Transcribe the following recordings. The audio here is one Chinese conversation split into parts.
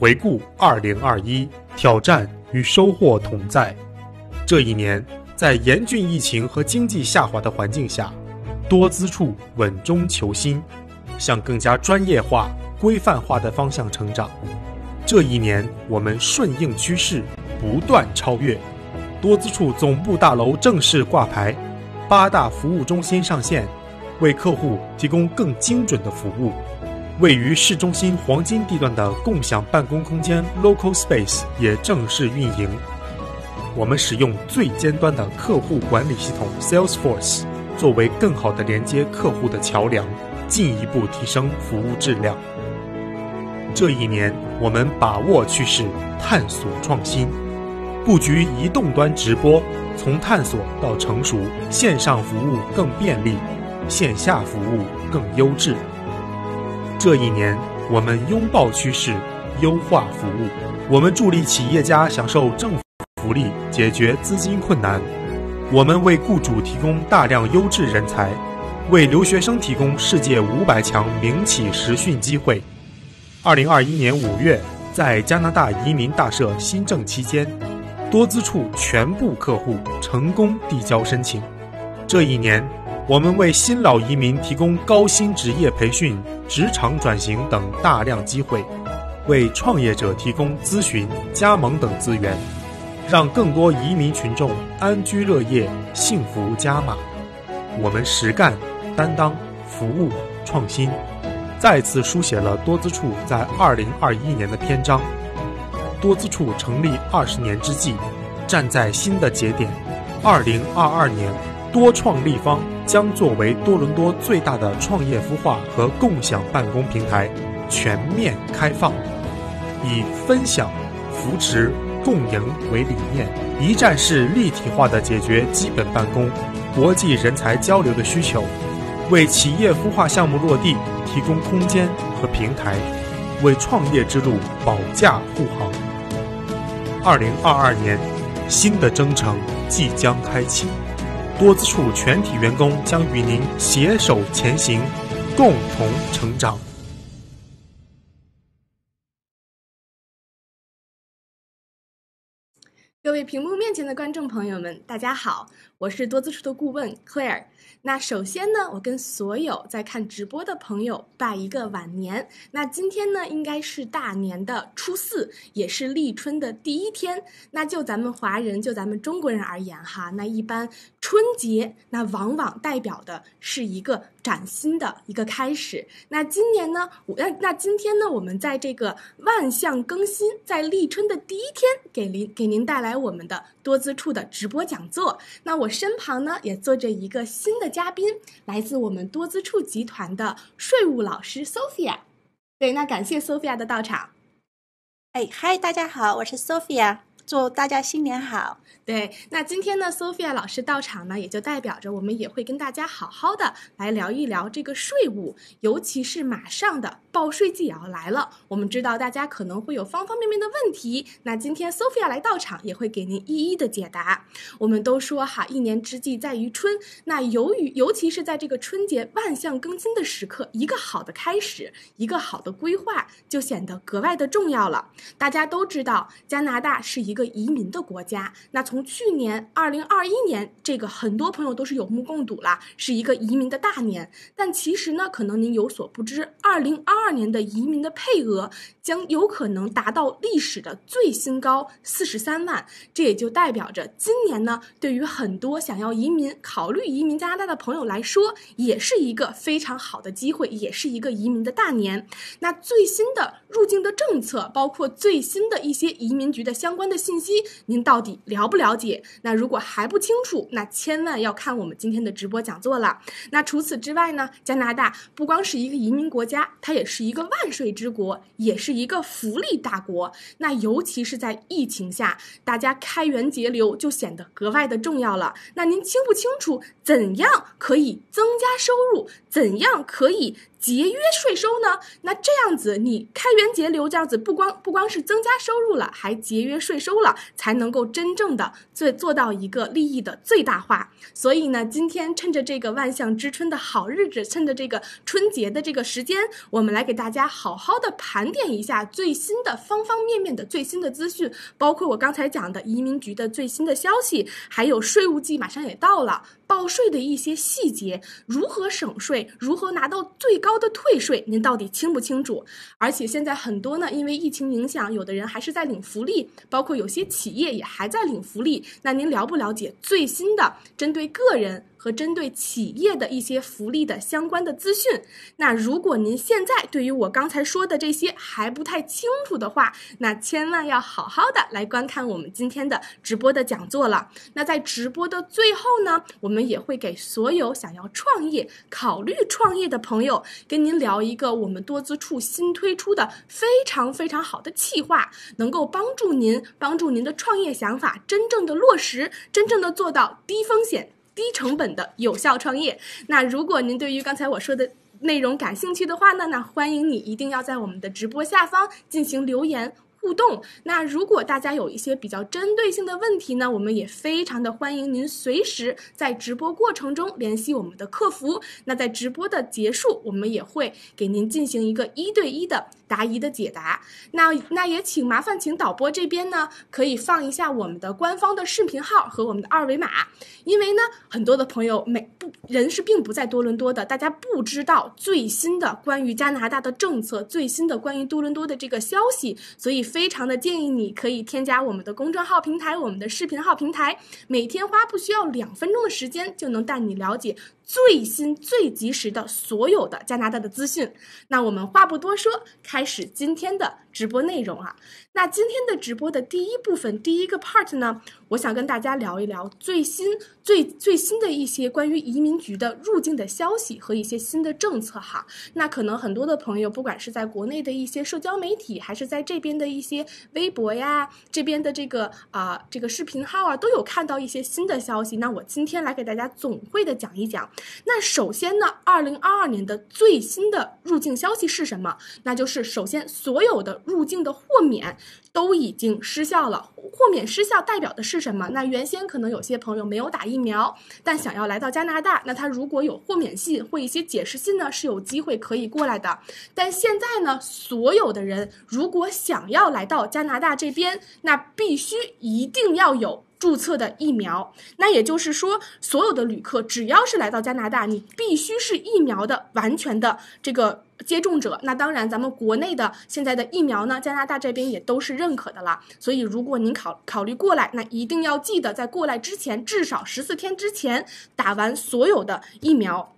回顾二零二一，挑战与收获同在。这一年，在严峻疫情和经济下滑的环境下，多资处稳中求新，向更加专业化、规范化的方向成长。这一年，我们顺应趋势，不断超越。多资处总部大楼正式挂牌，八大服务中心上线，为客户提供更精准的服务。位于市中心黄金地段的共享办公空间 Local Space 也正式运营。我们使用最尖端的客户管理系统 Salesforce 作为更好的连接客户的桥梁，进一步提升服务质量。这一年，我们把握趋势，探索创新，布局移动端直播，从探索到成熟，线上服务更便利，线下服务更优质。这一年，我们拥抱趋势，优化服务。我们助力企业家享受政府福利，解决资金困难。我们为雇主提供大量优质人才，为留学生提供世界五百强名企实训机会。二零二一年五月，在加拿大移民大赦新政期间，多资处全部客户成功递交申请。这一年，我们为新老移民提供高薪职业培训。职场转型等大量机会，为创业者提供咨询、加盟等资源，让更多移民群众安居乐业、幸福加码。我们实干、担当、服务、创新，再次书写了多资处在二零二一年的篇章。多资处成立二十年之际，站在新的节点，二零二二年。多创立方将作为多伦多最大的创业孵化和共享办公平台，全面开放，以分享、扶持、共赢为理念，一站式立体化的解决基本办公、国际人才交流的需求，为企业孵化项目落地提供空间和平台，为创业之路保驾护航。二零二二年，新的征程即将开启。多资处全体员工将与您携手前行，共同成长。各位屏幕面前的观众朋友们，大家好，我是多资处的顾问 Claire。那首先呢，我跟所有在看直播的朋友拜一个晚年。那今天呢，应该是大年的初四，也是立春的第一天。那就咱们华人，就咱们中国人而言哈，那一般春节那往往代表的是一个崭新的一个开始。那今年呢，我那那今天呢，我们在这个万象更新，在立春的第一天，给您给您带来我们的多资处的直播讲座。那我身旁呢，也坐着一个新的。嘉宾来自我们多资处集团的税务老师 Sophia，对，那感谢 Sophia 的到场。哎，嗨，大家好，我是 Sophia，祝大家新年好。对，那今天呢，Sophia 老师到场呢，也就代表着我们也会跟大家好好的来聊一聊这个税务，尤其是马上的报税季也要来了。我们知道大家可能会有方方面面的问题，那今天 Sophia 来到场也会给您一一的解答。我们都说哈，一年之计在于春，那由于尤其是在这个春节万象更新的时刻，一个好的开始，一个好的规划就显得格外的重要了。大家都知道，加拿大是一个移民的国家，那从去年二零二一年，这个很多朋友都是有目共睹了，是一个移民的大年。但其实呢，可能您有所不知，二零二二年的移民的配额将有可能达到历史的最新高四十三万。这也就代表着今年呢，对于很多想要移民、考虑移民加拿大的朋友来说，也是一个非常好的机会，也是一个移民的大年。那最新的入境的政策，包括最新的一些移民局的相关的信信息，您到底了不？了解，那如果还不清楚，那千万要看我们今天的直播讲座了。那除此之外呢，加拿大不光是一个移民国家，它也是一个万税之国，也是一个福利大国。那尤其是在疫情下，大家开源节流就显得格外的重要了。那您清不清楚怎样可以增加收入？怎样可以？节约税收呢？那这样子，你开源节流，这样子不光不光是增加收入了，还节约税收。了，才能够真正的最做到一个利益的最大化。所以呢，今天趁着这个万象之春的好日子，趁着这个春节的这个时间，我们来给大家好好的盘点一下最新的方方面面的最新的资讯，包括我刚才讲的移民局的最新的消息，还有税务季马上也到了。报税的一些细节，如何省税，如何拿到最高的退税，您到底清不清楚？而且现在很多呢，因为疫情影响，有的人还是在领福利，包括有些企业也还在领福利。那您了不了解最新的针对个人？和针对企业的一些福利的相关的资讯。那如果您现在对于我刚才说的这些还不太清楚的话，那千万要好好的来观看我们今天的直播的讲座了。那在直播的最后呢，我们也会给所有想要创业、考虑创业的朋友，跟您聊一个我们多资处新推出的非常非常好的企划，能够帮助您，帮助您的创业想法真正的落实，真正的做到低风险。低成本的有效创业。那如果您对于刚才我说的内容感兴趣的话呢，那欢迎你一定要在我们的直播下方进行留言。互动。那如果大家有一些比较针对性的问题呢，我们也非常的欢迎您随时在直播过程中联系我们的客服。那在直播的结束，我们也会给您进行一个一对一的答疑的解答。那那也请麻烦请导播这边呢，可以放一下我们的官方的视频号和我们的二维码，因为呢，很多的朋友没不人是并不在多伦多的，大家不知道最新的关于加拿大的政策，最新的关于多伦多的这个消息，所以。非常的建议你可以添加我们的公众号平台，我们的视频号平台，每天花不需要两分钟的时间，就能带你了解最新最及时的所有的加拿大的资讯。那我们话不多说，开始今天的直播内容啊。那今天的直播的第一部分，第一个 part 呢，我想跟大家聊一聊最新最最新的一些关于移民局的入境的消息和一些新的政策哈。那可能很多的朋友，不管是在国内的一些社交媒体，还是在这边的一些微博呀，这边的这个啊这个视频号啊，都有看到一些新的消息。那我今天来给大家总会的讲一讲。那首先呢，二零二二年的最新的入境消息是什么？那就是首先所有的入境的豁免。都已经失效了，豁免失效代表的是什么？那原先可能有些朋友没有打疫苗，但想要来到加拿大，那他如果有豁免信或一些解释信呢，是有机会可以过来的。但现在呢，所有的人如果想要来到加拿大这边，那必须一定要有。注册的疫苗，那也就是说，所有的旅客只要是来到加拿大，你必须是疫苗的完全的这个接种者。那当然，咱们国内的现在的疫苗呢，加拿大这边也都是认可的了。所以，如果您考考虑过来，那一定要记得在过来之前，至少十四天之前打完所有的疫苗。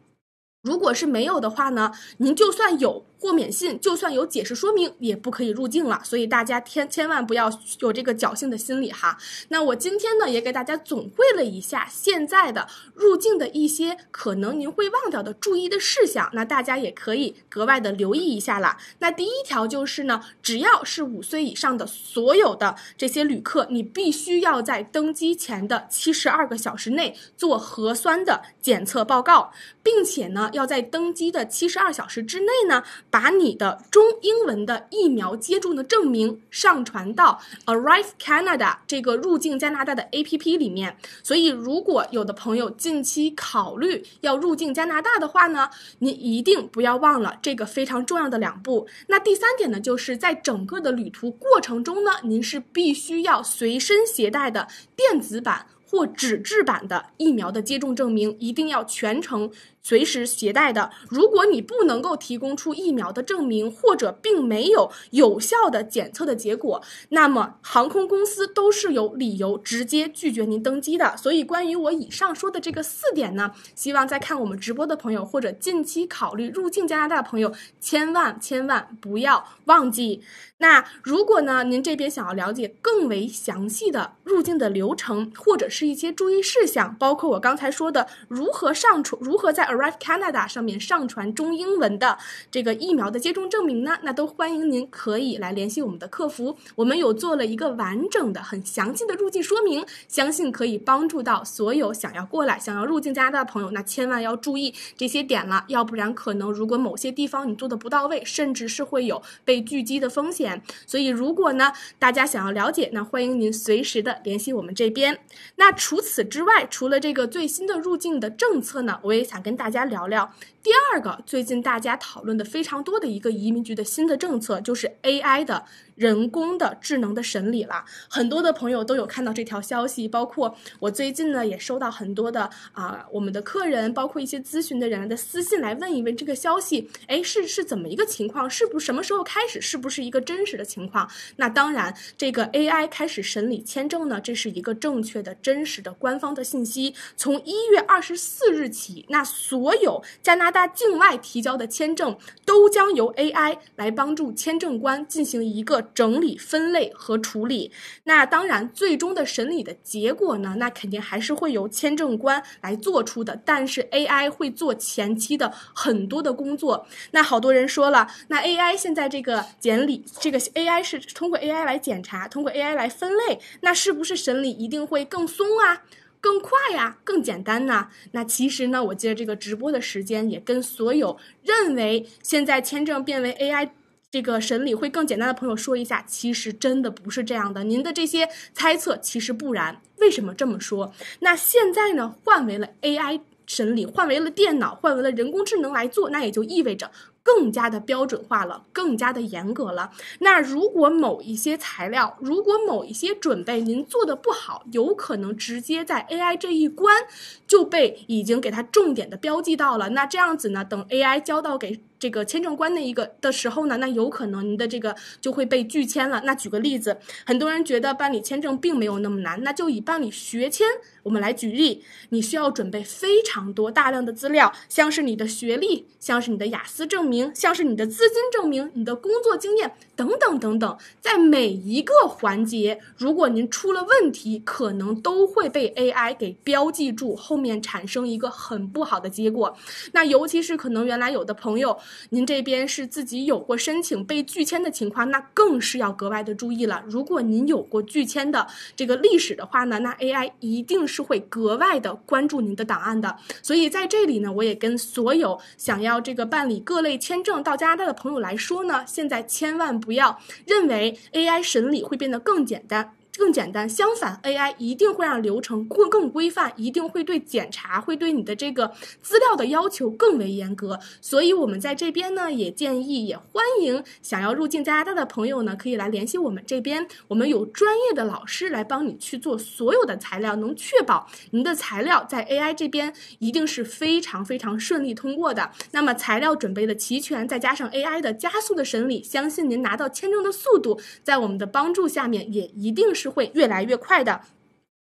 如果是没有的话呢，您就算有。豁免信就算有解释说明也不可以入境了，所以大家千千万不要有这个侥幸的心理哈。那我今天呢也给大家总汇了一下现在的入境的一些可能您会忘掉的注意的事项，那大家也可以格外的留意一下了。那第一条就是呢，只要是五岁以上的所有的这些旅客，你必须要在登机前的七十二个小时内做核酸的检测报告，并且呢要在登机的七十二小时之内呢。把你的中英文的疫苗接种的证明上传到 Arrive Canada 这个入境加拿大的 APP 里面。所以，如果有的朋友近期考虑要入境加拿大的话呢，你一定不要忘了这个非常重要的两步。那第三点呢，就是在整个的旅途过程中呢，您是必须要随身携带的电子版或纸质版的疫苗的接种证明，一定要全程。随时携带的，如果你不能够提供出疫苗的证明，或者并没有有效的检测的结果，那么航空公司都是有理由直接拒绝您登机的。所以，关于我以上说的这个四点呢，希望在看我们直播的朋友，或者近期考虑入境加拿大的朋友，千万千万不要忘记。那如果呢，您这边想要了解更为详细的入境的流程，或者是一些注意事项，包括我刚才说的如何上传、如何在 Arrive Canada 上面上传中英文的这个疫苗的接种证明呢？那都欢迎您可以来联系我们的客服，我们有做了一个完整的、很详细的入境说明，相信可以帮助到所有想要过来、想要入境加拿大的朋友。那千万要注意这些点了，要不然可能如果某些地方你做的不到位，甚至是会有被拒击的风险。所以如果呢大家想要了解，那欢迎您随时的联系我们这边。那除此之外，除了这个最新的入境的政策呢，我也想跟大大家聊聊。第二个最近大家讨论的非常多的一个移民局的新的政策，就是 AI 的人工的智能的审理了。很多的朋友都有看到这条消息，包括我最近呢也收到很多的啊、我们的客人，包括一些咨询的人的私信来问一问这个消息，哎是是怎么一个情况？是不什么时候开始？是不是一个真实的情况？那当然，这个 AI 开始审理签证呢，这是一个正确的、真实的官方的信息。从一月二十四日起，那所有加拿大境外提交的签证都将由 AI 来帮助签证官进行一个整理、分类和处理。那当然，最终的审理的结果呢，那肯定还是会由签证官来做出的。但是 AI 会做前期的很多的工作。那好多人说了，那 AI 现在这个检理，这个 AI 是通过 AI 来检查，通过 AI 来分类，那是不是审理一定会更松啊？更快呀，更简单呐。那其实呢，我借这个直播的时间，也跟所有认为现在签证变为 AI 这个审理会更简单的朋友说一下，其实真的不是这样的。您的这些猜测其实不然。为什么这么说？那现在呢，换为了 AI 审理，换为了电脑，换为了人工智能来做，那也就意味着。更加的标准化了，更加的严格了。那如果某一些材料，如果某一些准备您做的不好，有可能直接在 AI 这一关就被已经给它重点的标记到了。那这样子呢，等 AI 交到给这个签证官的一个的时候呢，那有可能您的这个就会被拒签了。那举个例子，很多人觉得办理签证并没有那么难，那就以办理学签我们来举例，你需要准备非常多大量的资料，像是你的学历，像是你的雅思证明，像是你的资金证明、你的工作经验等等等等，在每一个环节，如果您出了问题，可能都会被 AI 给标记住，后面产生一个很不好的结果。那尤其是可能原来有的朋友，您这边是自己有过申请被拒签的情况，那更是要格外的注意了。如果您有过拒签的这个历史的话呢，那 AI 一定是会格外的关注您的档案的。所以在这里呢，我也跟所有想要这个办理各类签证到加拿大的朋友来说呢，现在千万不不要认为 AI 审理会变得更简单。更简单，相反，AI 一定会让流程更更规范，一定会对检查，会对你的这个资料的要求更为严格。所以，我们在这边呢，也建议，也欢迎想要入境加拿大的朋友呢，可以来联系我们这边，我们有专业的老师来帮你去做所有的材料，能确保您的材料在 AI 这边一定是非常非常顺利通过的。那么，材料准备的齐全，再加上 AI 的加速的审理，相信您拿到签证的速度，在我们的帮助下面，也一定是。是会越来越快的。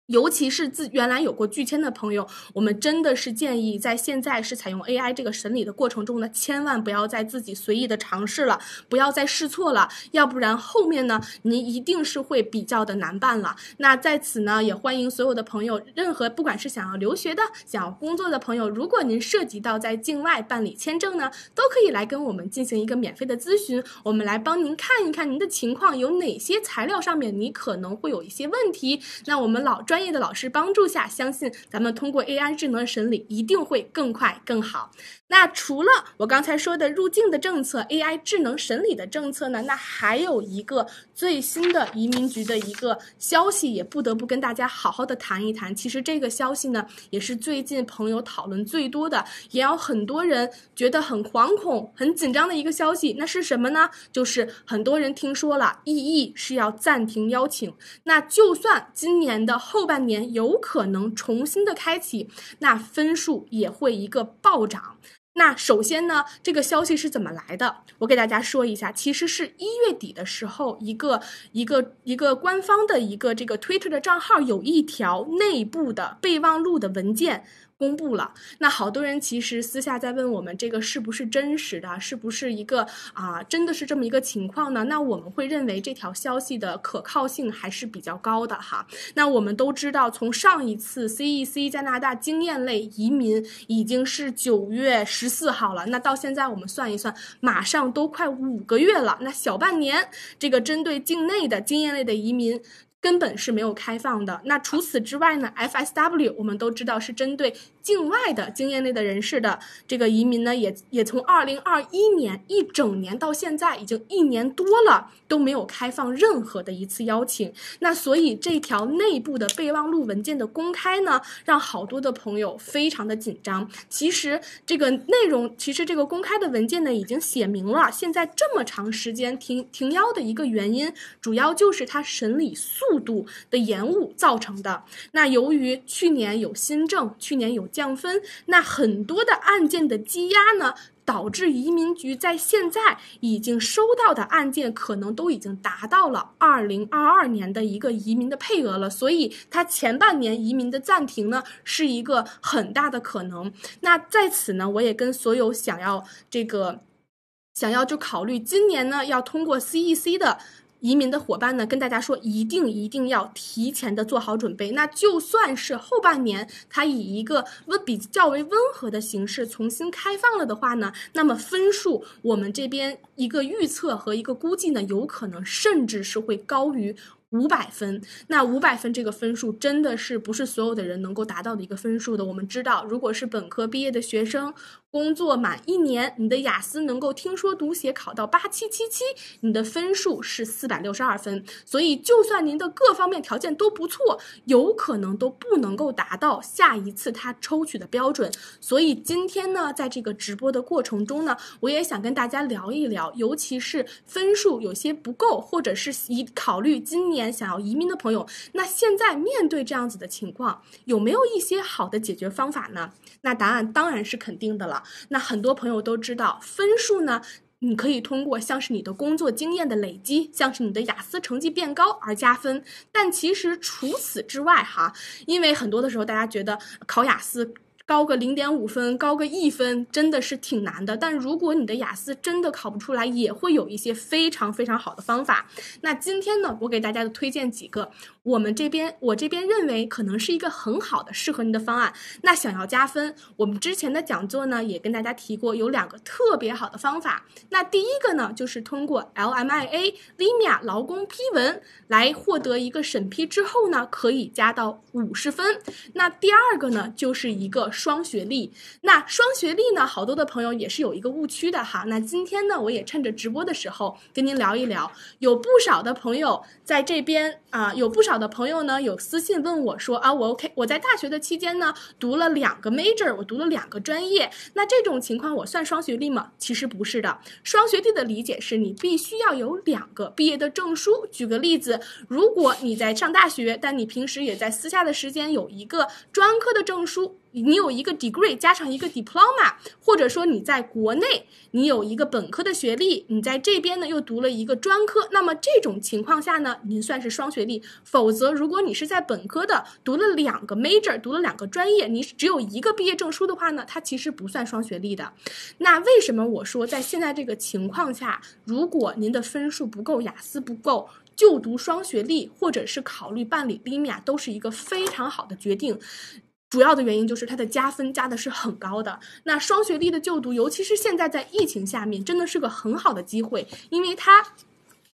尤其是自原来有过拒签的朋友，我们真的是建议在现在是采用 AI 这个审理的过程中呢，千万不要再自己随意的尝试了，不要再试错了，要不然后面呢，您一定是会比较的难办了。那在此呢，也欢迎所有的朋友，任何不管是想要留学的、想要工作的朋友，如果您涉及到在境外办理签证呢，都可以来跟我们进行一个免费的咨询，我们来帮您看一看您的情况有哪些材料上面你可能会有一些问题，那我们老专。专业的老师帮助下，相信咱们通过 AI 智能审理一定会更快更好。那除了我刚才说的入境的政策，AI 智能审理的政策呢？那还有一个最新的移民局的一个消息，也不得不跟大家好好的谈一谈。其实这个消息呢，也是最近朋友讨论最多的，也有很多人觉得很惶恐、很紧张的一个消息。那是什么呢？就是很多人听说了，EE 是要暂停邀请。那就算今年的后后半年有可能重新的开启，那分数也会一个暴涨。那首先呢，这个消息是怎么来的？我给大家说一下，其实是一月底的时候，一个一个一个官方的一个这个 Twitter 的账号有一条内部的备忘录的文件，公布了。那好多人其实私下在问我们，这个是不是真实的？是不是一个啊，真的是这么一个情况呢？那我们会认为这条消息的可靠性还是比较高的哈。那我们都知道，从上一次 CEC 加拿大经验类移民已经是九月十四号了，那到现在我们算一算，马上都快五个月了，那小半年，这个针对境内的经验类的移民。根本是没有开放的。那除此之外呢？FSW 我们都知道是针对境外的经验类的人士的这个移民呢，也也从二零二一年一整年到现在已经一年多了都没有开放任何的一次邀请。那所以这条内部的备忘录文件的公开呢，让好多的朋友非常的紧张。其实这个内容，其实这个公开的文件呢，已经写明了，现在这么长时间停停邀的一个原因，主要就是它审理速。度的延误造成的。那由于去年有新政，去年有降分，那很多的案件的积压呢，导致移民局在现在已经收到的案件可能都已经达到了二零二二年的一个移民的配额了。所以它前半年移民的暂停呢，是一个很大的可能。那在此呢，我也跟所有想要这个想要就考虑今年呢要通过 CEC 的。移民的伙伴呢，跟大家说，一定一定要提前的做好准备。那就算是后半年，它以一个温比较为温和的形式重新开放了的话呢，那么分数我们这边一个预测和一个估计呢，有可能甚至是会高于。五百分，那五百分这个分数真的是不是所有的人能够达到的一个分数的。我们知道，如果是本科毕业的学生，工作满一年，你的雅思能够听说读写考到八七七七，你的分数是四百六十二分。所以，就算您的各方面条件都不错，有可能都不能够达到下一次他抽取的标准。所以今天呢，在这个直播的过程中呢，我也想跟大家聊一聊，尤其是分数有些不够，或者是以考虑今年。想要移民的朋友，那现在面对这样子的情况，有没有一些好的解决方法呢？那答案当然是肯定的了。那很多朋友都知道，分数呢，你可以通过像是你的工作经验的累积，像是你的雅思成绩变高而加分。但其实除此之外，哈，因为很多的时候大家觉得考雅思。高个零点五分，高个一分，真的是挺难的。但如果你的雅思真的考不出来，也会有一些非常非常好的方法。那今天呢，我给大家推荐几个。我们这边，我这边认为可能是一个很好的适合您的方案。那想要加分，我们之前的讲座呢也跟大家提过，有两个特别好的方法。那第一个呢，就是通过 LMIA Limia 劳工批文来获得一个审批之后呢，可以加到五十分。那第二个呢，就是一个双学历。那双学历呢，好多的朋友也是有一个误区的哈。那今天呢，我也趁着直播的时候跟您聊一聊，有不少的朋友在这边啊，有不少。的朋友呢有私信问我说啊，我 OK，我在大学的期间呢读了两个 major，我读了两个专业，那这种情况我算双学历吗？其实不是的，双学历的理解是你必须要有两个毕业的证书。举个例子，如果你在上大学，但你平时也在私下的时间有一个专科的证书。你有一个 degree 加上一个 diploma，或者说你在国内你有一个本科的学历，你在这边呢又读了一个专科，那么这种情况下呢，您算是双学历。否则，如果你是在本科的读了两个 major，读了两个专业，你只有一个毕业证书的话呢，它其实不算双学历的。那为什么我说在现在这个情况下，如果您的分数不够，雅思不够，就读双学历，或者是考虑办理 LIMA，都是一个非常好的决定。主要的原因就是它的加分加的是很高的。那双学历的就读，尤其是现在在疫情下面，真的是个很好的机会，因为它。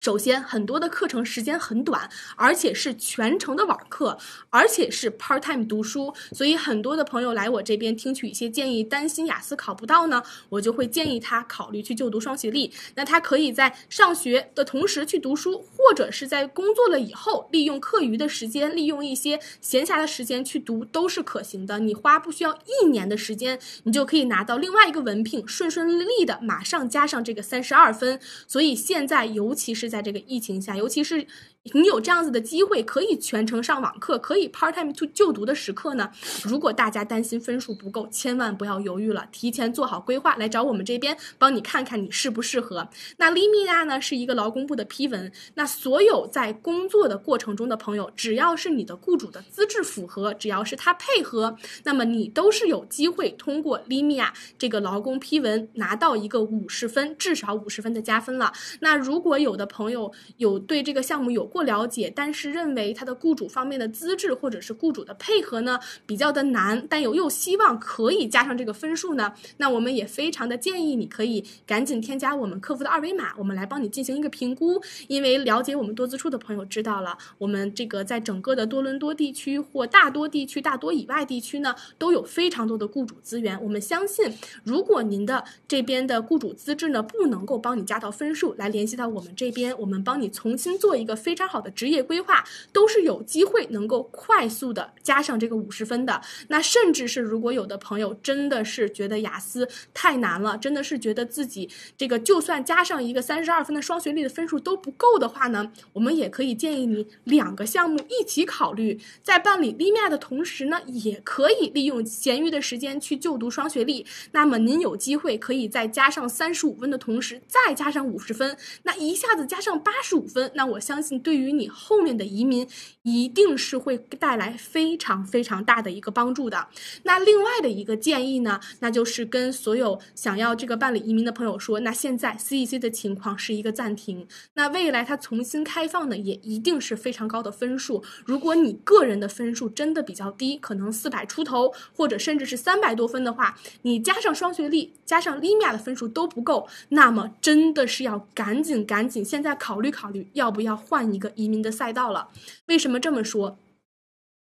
首先，很多的课程时间很短，而且是全程的网课，而且是 part time 读书，所以很多的朋友来我这边听取一些建议，担心雅思考不到呢，我就会建议他考虑去就读双学历。那他可以在上学的同时去读书，或者是在工作了以后，利用课余的时间，利用一些闲暇的时间去读，都是可行的。你花不需要一年的时间，你就可以拿到另外一个文凭，顺顺利利的马上加上这个三十二分。所以现在，尤其是在在这个疫情下，尤其是你有这样子的机会，可以全程上网课，可以 part time to 就读的时刻呢？如果大家担心分数不够，千万不要犹豫了，提前做好规划，来找我们这边帮你看看你适不适合。那 Limia 呢是一个劳工部的批文，那所有在工作的过程中的朋友，只要是你的雇主的资质符合，只要是他配合，那么你都是有机会通过 Limia 这个劳工批文拿到一个五十分，至少五十分的加分了。那如果有的朋友有对这个项目有过了解，但是认为他的雇主方面的资质或者是雇主的配合呢比较的难，但又又希望可以加上这个分数呢，那我们也非常的建议你可以赶紧添加我们客服的二维码，我们来帮你进行一个评估。因为了解我们多资处的朋友知道了，我们这个在整个的多伦多地区或大多地区、大多以外地区呢，都有非常多的雇主资源。我们相信，如果您的这边的雇主资质呢不能够帮你加到分数，来联系到我们这边，我们帮你重新做一个非常好的职业规划，都是有机会能够快速的加上这个五十分的。那甚至是如果有的朋友真的是觉得雅思太难了，真的是觉得自己这个就算加上一个三十二分的双学历的分数都不够的话呢，我们也可以建议你两个项目一起考虑，在办理 LIMA 的同时呢，也可以利用闲余的时间去就读双学历。那么您有机会可以再加上三十五分的同时，再加上五十分，那一下子加上八十五分，那我相信对对于你后面的移民一定是会带来非常非常大的一个帮助的。那另外的一个建议呢，那就是跟所有想要这个办理移民的朋友说，那现在 CEC 的情况是一个暂停，那未来它重新开放呢，也一定是非常高的分数。如果你个人的分数真的比较低，可能四百出头，或者甚至是三百多分的话，你加上双学历，加上 lima 的分数都不够，那么真的是要赶紧赶紧现在考虑考虑，要不要换一个移民的赛道了？为什么这么说？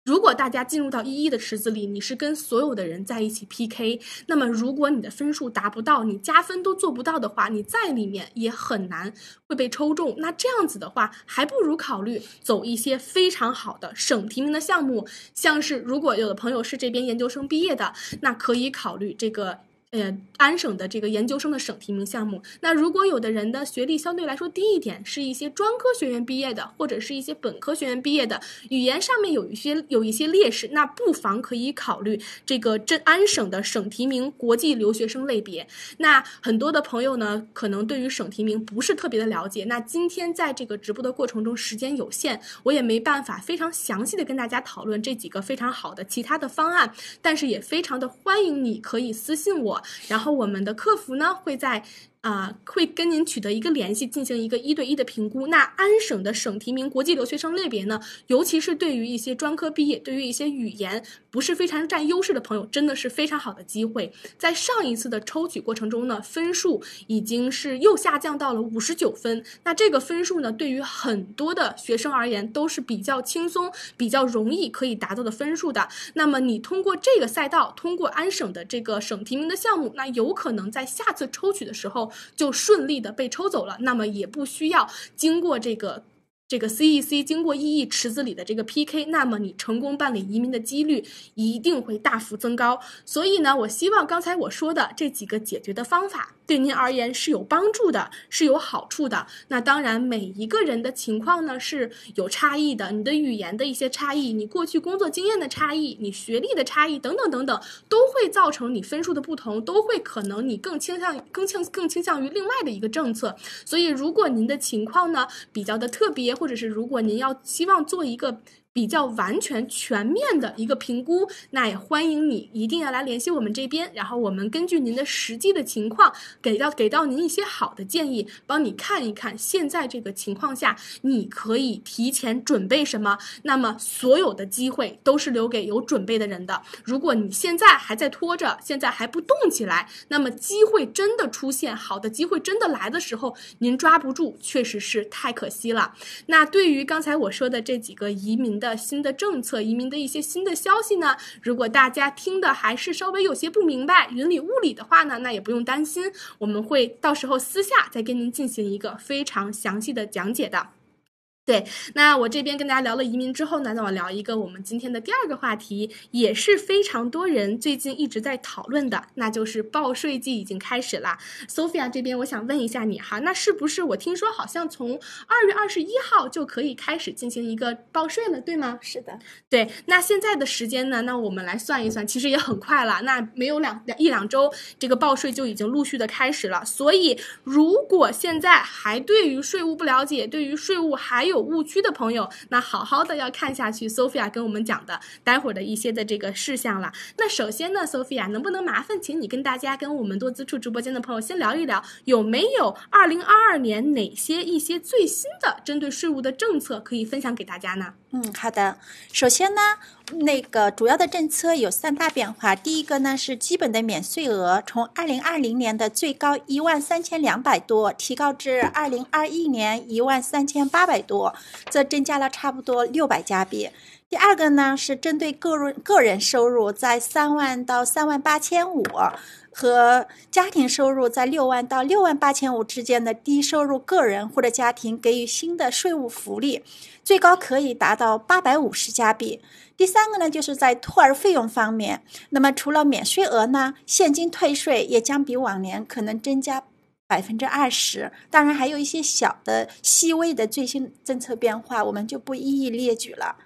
如果大家进入到一一的池子里，你是跟所有的人在一起 PK，那么如果你的分数达不到，你加分都做不到的话，你在里面也很难会被抽中。那这样子的话，还不如考虑走一些非常好的省提名的项目，像是如果有的朋友是这边研究生毕业的，那可以考虑这个。呃，安省的这个研究生的省提名项目，那如果有的人的学历相对来说低一点，是一些专科学院毕业的，或者是一些本科学院毕业的，语言上面有一些有一些劣势，那不妨可以考虑这个镇安省的省提名国际留学生类别。那很多的朋友呢，可能对于省提名不是特别的了解。那今天在这个直播的过程中，时间有限，我也没办法非常详细的跟大家讨论这几个非常好的其他的方案，但是也非常的欢迎你可以私信我。然后我们的客服呢会在。啊，会跟您取得一个联系，进行一个一对一的评估。那安省的省提名国际留学生类别呢，尤其是对于一些专科毕业、对于一些语言不是非常占优势的朋友，真的是非常好的机会。在上一次的抽取过程中呢，分数已经是又下降到了五十九分。那这个分数呢，对于很多的学生而言都是比较轻松、比较容易可以达到的分数的。那么你通过这个赛道，通过安省的这个省提名的项目，那有可能在下次抽取的时候。就顺利的被抽走了，那么也不需要经过这个。这个 CEC 经过 EE 池子里的这个 PK，那么你成功办理移民的几率一定会大幅增高。所以呢，我希望刚才我说的这几个解决的方法对您而言是有帮助的，是有好处的。那当然，每一个人的情况呢是有差异的，你的语言的一些差异，你过去工作经验的差异，你学历的差异等等等等，都会造成你分数的不同，都会可能你更倾向更倾更倾向于另外的一个政策。所以，如果您的情况呢比较的特别，或者是如果您要希望做一个。比较完全全面的一个评估，那也欢迎你一定要来联系我们这边，然后我们根据您的实际的情况，给到给到您一些好的建议，帮你看一看现在这个情况下，你可以提前准备什么。那么所有的机会都是留给有准备的人的。如果你现在还在拖着，现在还不动起来，那么机会真的出现，好的机会真的来的时候，您抓不住，确实是太可惜了。那对于刚才我说的这几个移民。的新的政策，移民的一些新的消息呢？如果大家听的还是稍微有些不明白云里雾里的话呢，那也不用担心，我们会到时候私下再跟您进行一个非常详细的讲解的。对，那我这边跟大家聊了移民之后呢，那我聊一个我们今天的第二个话题，也是非常多人最近一直在讨论的，那就是报税季已经开始了。Sophia 这边我想问一下你哈，那是不是我听说好像从二月二十一号就可以开始进行一个报税了，对吗？是的，对。那现在的时间呢？那我们来算一算，其实也很快了，那没有两两一两周，这个报税就已经陆续的开始了。所以，如果现在还对于税务不了解，对于税务还有有误区的朋友，那好好的要看下去，Sophia 跟我们讲的待会儿的一些的这个事项了。那首先呢，Sophia 能不能麻烦请你跟大家跟我们多资处直播间的朋友先聊一聊，有没有二零二二年哪些一些最新的针对税务的政策可以分享给大家呢？嗯，好的。首先呢，那个主要的政策有三大变化。第一个呢是基本的免税额从二零二零年的最高一万三千两百多提高至二零二一年一万三千八百多，这增加了差不多六百加币。第二个呢是针对个人个人收入在三万到三万八千五。和家庭收入在六万到六万八千五之间的低收入个人或者家庭给予新的税务福利，最高可以达到八百五十加币。第三个呢，就是在托儿费用方面，那么除了免税额呢，现金退税也将比往年可能增加百分之二十。当然，还有一些小的细微的最新政策变化，我们就不一一列举了。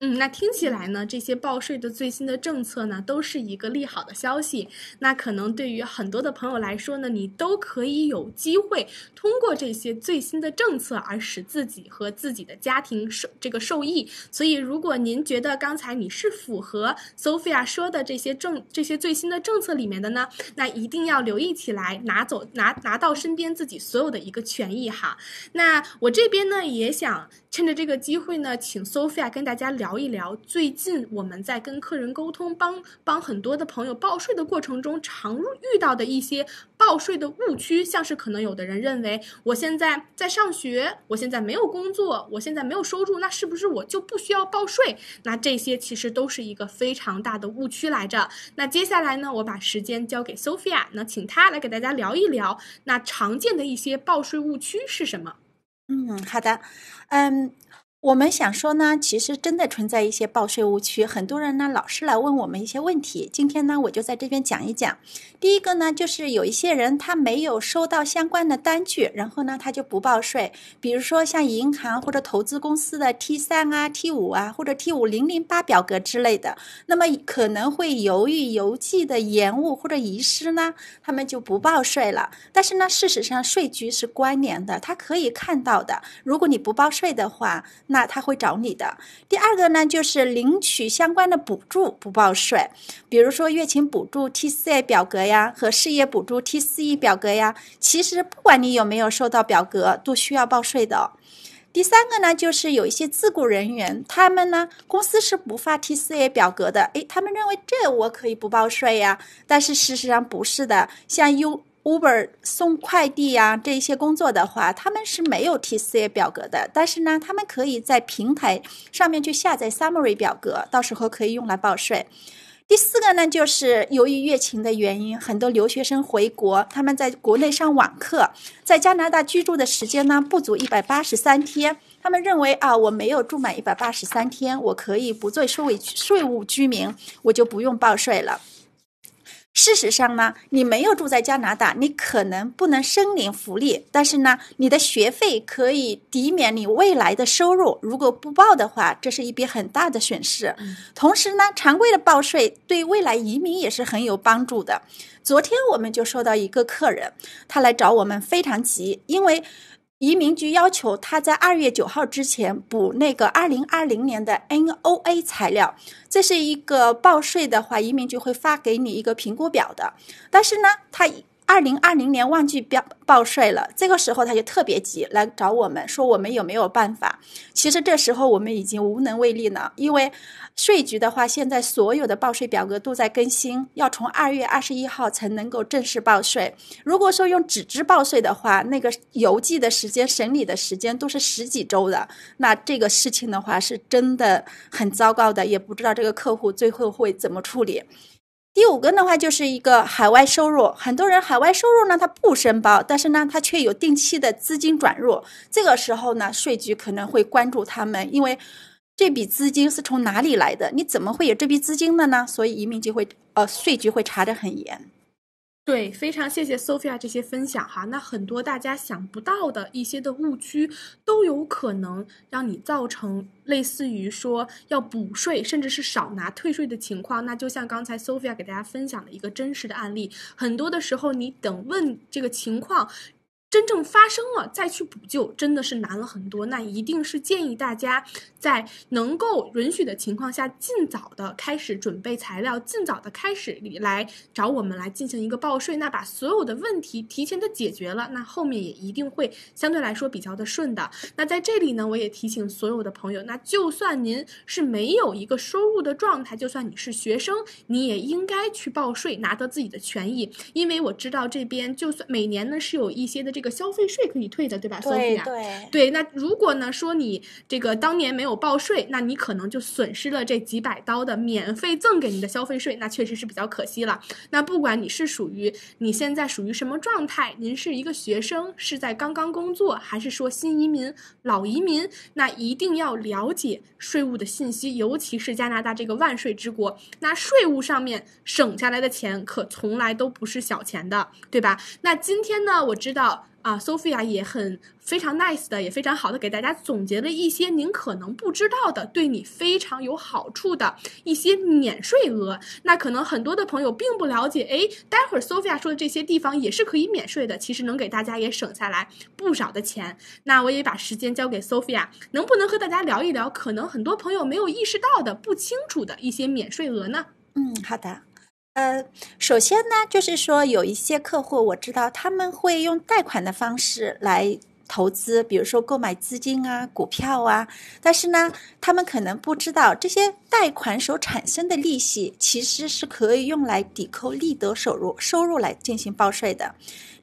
嗯，那听起来呢，这些报税的最新的政策呢，都是一个利好的消息。那可能对于很多的朋友来说呢，你都可以有机会通过这些最新的政策而使自己和自己的家庭受这个受益。所以，如果您觉得刚才你是符合 Sophia 说的这些政这些最新的政策里面的呢，那一定要留意起来，拿走拿拿到身边自己所有的一个权益哈。那我这边呢，也想趁着这个机会呢，请 Sophia 跟大家聊。一聊最近我们在跟客人沟通、帮帮很多的朋友报税的过程中，常遇到的一些报税的误区，像是可能有的人认为，我现在在上学，我现在没有工作，我现在没有收入，那是不是我就不需要报税？那这些其实都是一个非常大的误区来着。那接下来呢，我把时间交给 Sophia，那请她来给大家聊一聊，那常见的一些报税误区是什么？嗯，好的，嗯。我们想说呢，其实真的存在一些报税误区，很多人呢老是来问我们一些问题。今天呢，我就在这边讲一讲。第一个呢，就是有一些人他没有收到相关的单据，然后呢他就不报税。比如说像银行或者投资公司的 T 三啊、T 五啊或者 T 五零零八表格之类的，那么可能会由于邮寄的延误或者遗失呢，他们就不报税了。但是呢，事实上税局是关联的，他可以看到的。如果你不报税的话，那那他会找你的。第二个呢，就是领取相关的补助不报税，比如说月勤补助 T 四 A 表格呀，和事业补助 T 四 E 表格呀。其实不管你有没有收到表格，都需要报税的。第三个呢，就是有一些自雇人员，他们呢公司是不发 T 四 A 表格的，诶，他们认为这我可以不报税呀，但是事实上不是的，像 U。Uber 送快递呀，这一些工作的话，他们是没有 TCA 表格的，但是呢，他们可以在平台上面去下载 Summary 表格，到时候可以用来报税。第四个呢，就是由于疫情的原因，很多留学生回国，他们在国内上网课，在加拿大居住的时间呢不足一百八十三天，他们认为啊，我没有住满一百八十三天，我可以不做税务税务居民，我就不用报税了。事实上呢，你没有住在加拿大，你可能不能申领福利，但是呢，你的学费可以抵免你未来的收入。如果不报的话，这是一笔很大的损失。同时呢，常规的报税对未来移民也是很有帮助的。昨天我们就收到一个客人，他来找我们非常急，因为。移民局要求他在二月九号之前补那个二零二零年的 N O A 材料，这是一个报税的话，移民局会发给你一个评估表的。但是呢，他二零二零年忘记标报税了，这个时候他就特别急来找我们，说我们有没有办法？其实这时候我们已经无能为力了，因为。税局的话，现在所有的报税表格都在更新，要从二月二十一号才能够正式报税。如果说用纸质报税的话，那个邮寄的时间、审理的时间都是十几周的，那这个事情的话是真的很糟糕的，也不知道这个客户最后会怎么处理。第五个的话就是一个海外收入，很多人海外收入呢他不申报，但是呢他却有定期的资金转入，这个时候呢税局可能会关注他们，因为这笔资金是从哪里来的？你怎么会有这笔资金的呢？所以移民局会呃税局会查得很严。对，非常谢谢 Sophia 这些分享哈。那很多大家想不到的一些的误区，都有可能让你造成类似于说要补税，甚至是少拿退税的情况。那就像刚才 Sophia 给大家分享的一个真实的案例，很多的时候你等问这个情况。真正发生了再去补救，真的是难了很多。那一定是建议大家在能够允许的情况下，尽早的开始准备材料，尽早的开始来找我们来进行一个报税。那把所有的问题提前的解决了，那后面也一定会相对来说比较的顺的。那在这里呢，我也提醒所有的朋友，那就算您是没有一个收入的状态，就算你是学生，你也应该去报税，拿到自己的权益。因为我知道这边就算每年呢是有一些的这个。消费税可以退的，对吧？对对对。那如果呢说你这个当年没有报税，那你可能就损失了这几百刀的免费赠给你的消费税，那确实是比较可惜了。那不管你是属于你现在属于什么状态，您是一个学生，是在刚刚工作，还是说新移民、老移民，那一定要了解税务的信息，尤其是加拿大这个万税之国，那税务上面省下来的钱可从来都不是小钱的，对吧？那今天呢，我知道。啊，Sophia 也很非常 nice 的，也非常好的给大家总结了一些您可能不知道的，对你非常有好处的一些免税额。那可能很多的朋友并不了解，哎，待会儿 Sophia 说的这些地方也是可以免税的，其实能给大家也省下来不少的钱。那我也把时间交给 Sophia，能不能和大家聊一聊，可能很多朋友没有意识到的、不清楚的一些免税额呢？嗯，好的。呃，首先呢，就是说有一些客户，我知道他们会用贷款的方式来投资，比如说购买资金啊、股票啊。但是呢，他们可能不知道这些贷款所产生的利息，其实是可以用来抵扣利得收入收入来进行报税的。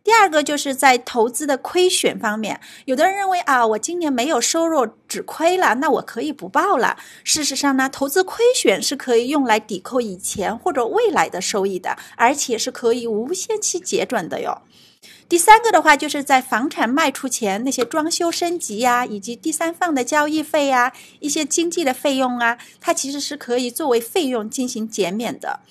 第二个就是在投资的亏损方面，有的人认为啊，我今年没有收入，只亏了，那我可以不报了。事实上呢，投资亏损是可以用来抵扣以前或者未来的收益的，而且是可以无限期结转的哟。第三个的话，就是在房产卖出前那些装修升级呀，以及第三方的交易费呀，一些经济的费用啊，它其实是可以作为费用进行减免的。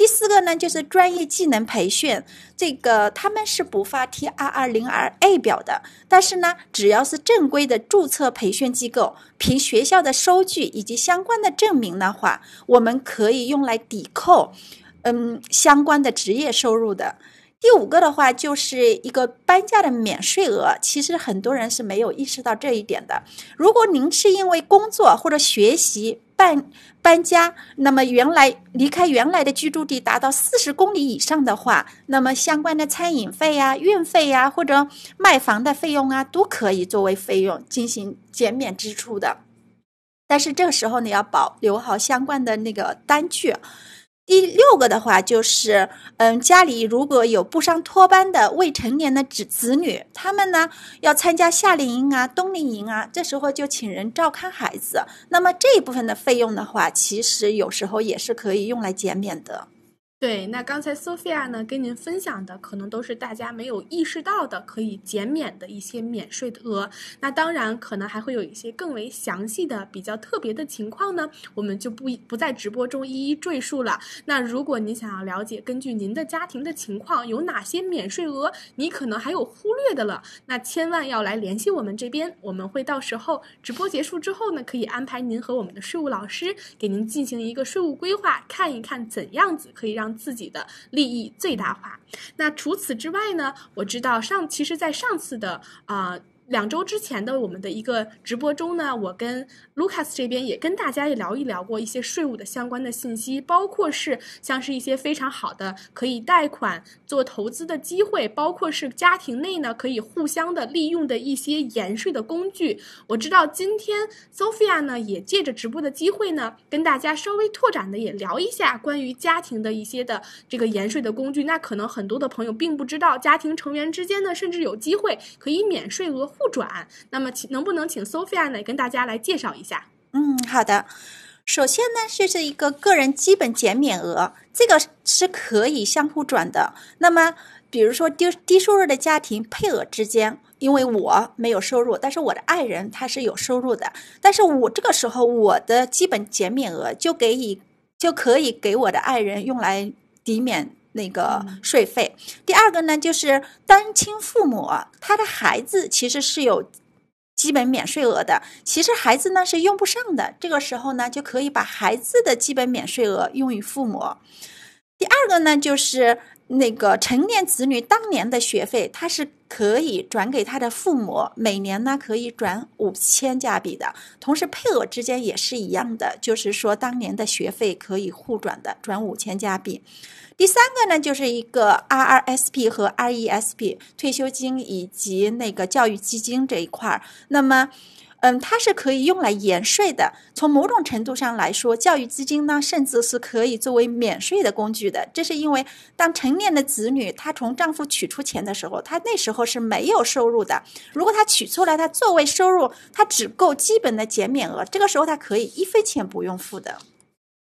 第四个呢，就是专业技能培训，这个他们是不发 T 二二零二 A 表的，但是呢，只要是正规的注册培训机构，凭学校的收据以及相关的证明的话，我们可以用来抵扣，嗯，相关的职业收入的。第五个的话，就是一个搬家的免税额，其实很多人是没有意识到这一点的。如果您是因为工作或者学习搬搬家，那么原来离开原来的居住地达到四十公里以上的话，那么相关的餐饮费呀、运费呀，或者卖房的费用啊，都可以作为费用进行减免支出的。但是这个时候你要保留好相关的那个单据。第六个的话就是，嗯，家里如果有不上托班的未成年的子子女，他们呢要参加夏令营啊、冬令营啊，这时候就请人照看孩子。那么这一部分的费用的话，其实有时候也是可以用来减免的。对，那刚才 Sophia 呢跟您分享的，可能都是大家没有意识到的可以减免的一些免税的额。那当然，可能还会有一些更为详细的、比较特别的情况呢，我们就不不在直播中一一赘述了。那如果您想要了解，根据您的家庭的情况有哪些免税额，你可能还有忽略的了，那千万要来联系我们这边，我们会到时候直播结束之后呢，可以安排您和我们的税务老师给您进行一个税务规划，看一看怎样子可以让。自己的利益最大化。那除此之外呢？我知道上，其实，在上次的啊。两周之前的我们的一个直播中呢，我跟 Lucas 这边也跟大家也聊一聊过一些税务的相关的信息，包括是像是一些非常好的可以贷款做投资的机会，包括是家庭内呢可以互相的利用的一些延税的工具。我知道今天 Sophia 呢也借着直播的机会呢，跟大家稍微拓展的也聊一下关于家庭的一些的这个延税的工具。那可能很多的朋友并不知道，家庭成员之间呢甚至有机会可以免税额。互转，那么请能不能请 Sophia 呢跟大家来介绍一下？嗯，好的。首先呢，这是一个个人基本减免额，这个是可以相互转的。那么，比如说低低收入的家庭配额之间，因为我没有收入，但是我的爱人他是有收入的，但是我这个时候我的基本减免额就给以就可以给我的爱人用来抵免那个税费。第二个呢，就是单亲父母他的孩子其实是有。基本免税额的，其实孩子呢是用不上的，这个时候呢就可以把孩子的基本免税额用于父母。第二个呢就是那个成年子女当年的学费，他是可以转给他的父母，每年呢可以转五千加币的。同时配偶之间也是一样的，就是说当年的学费可以互转的，转五千加币。第三个呢，就是一个 RRSP 和 RESP 退休金以及那个教育基金这一块儿。那么，嗯，它是可以用来延税的。从某种程度上来说，教育基金呢，甚至是可以作为免税的工具的。这是因为，当成年的子女他从丈夫取出钱的时候，他那时候是没有收入的。如果他取出来，他作为收入，他只够基本的减免额，这个时候他可以一分钱不用付的。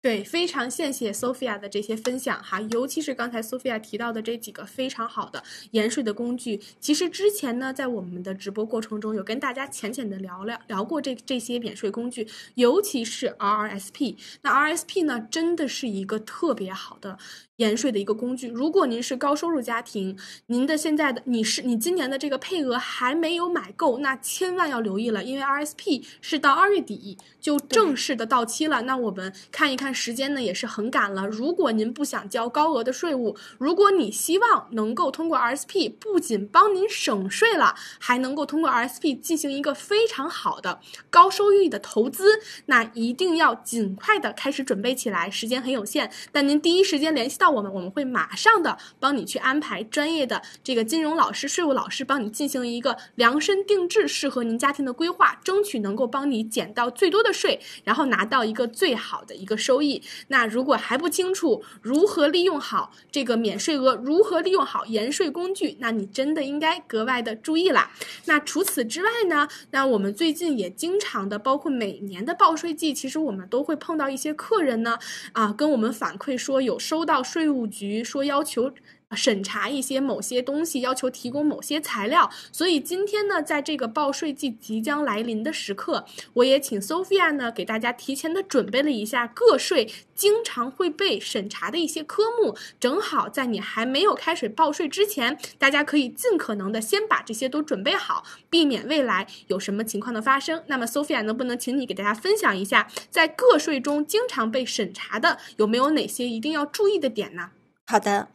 对，非常谢谢 Sophia 的这些分享哈，尤其是刚才 Sophia 提到的这几个非常好的延税的工具。其实之前呢，在我们的直播过程中有跟大家浅浅的聊聊聊过这这些免税工具，尤其是 RRSP。那 RSP 呢，真的是一个特别好的。延税的一个工具。如果您是高收入家庭，您的现在的你是你今年的这个配额还没有买够，那千万要留意了，因为 RSP 是到二月底就正式的到期了。那我们看一看时间呢，也是很赶了。如果您不想交高额的税务，如果你希望能够通过 RSP 不仅帮您省税了，还能够通过 RSP 进行一个非常好的高收益的投资，那一定要尽快的开始准备起来。时间很有限，但您第一时间联系到。我们我们会马上的帮你去安排专业的这个金融老师、税务老师，帮你进行一个量身定制、适合您家庭的规划，争取能够帮你减到最多的税，然后拿到一个最好的一个收益。那如果还不清楚如何利用好这个免税额，如何利用好延税工具，那你真的应该格外的注意啦。那除此之外呢？那我们最近也经常的，包括每年的报税季，其实我们都会碰到一些客人呢，啊，跟我们反馈说有收到税。税务局说要求审查一些某些东西，要求提供某些材料，所以今天呢，在这个报税季即将来临的时刻，我也请 Sophia 呢给大家提前的准备了一下个税经常会被审查的一些科目，正好在你还没有开始报税之前，大家可以尽可能的先把这些都准备好，避免未来有什么情况的发生。那么 Sophia 能不能请你给大家分享一下，在个税中经常被审查的有没有哪些一定要注意的点呢？好的，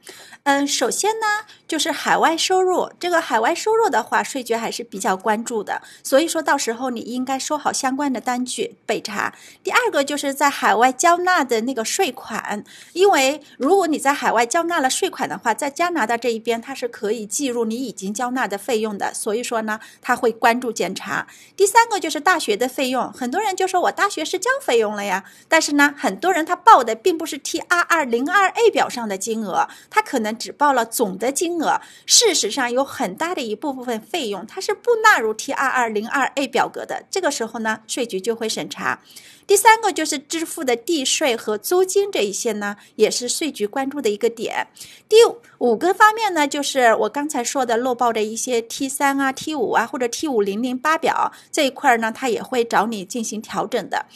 嗯，首先呢，就是海外收入。这个海外收入的话，税局还是比较关注的，所以说到时候你应该收好相关的单据备查。第二个就是在海外交纳的那个税款，因为如果你在海外交纳了税款的话，在加拿大这一边它是可以计入你已经交纳的费用的，所以说呢，他会关注检查。第三个就是大学的费用，很多人就说我大学是交费用了呀，但是呢，很多人他报的并不是 T R 二零二 A 表上的金额。额，他可能只报了总的金额，事实上有很大的一部分费用，它是不纳入 T 二二零二 A 表格的。这个时候呢，税局就会审查。第三个就是支付的地税和租金这一些呢，也是税局关注的一个点。第五个方面呢，就是我刚才说的漏报的一些 T 三啊、T 五啊或者 T 五零零八表这一块呢，他也会找你进行调整的。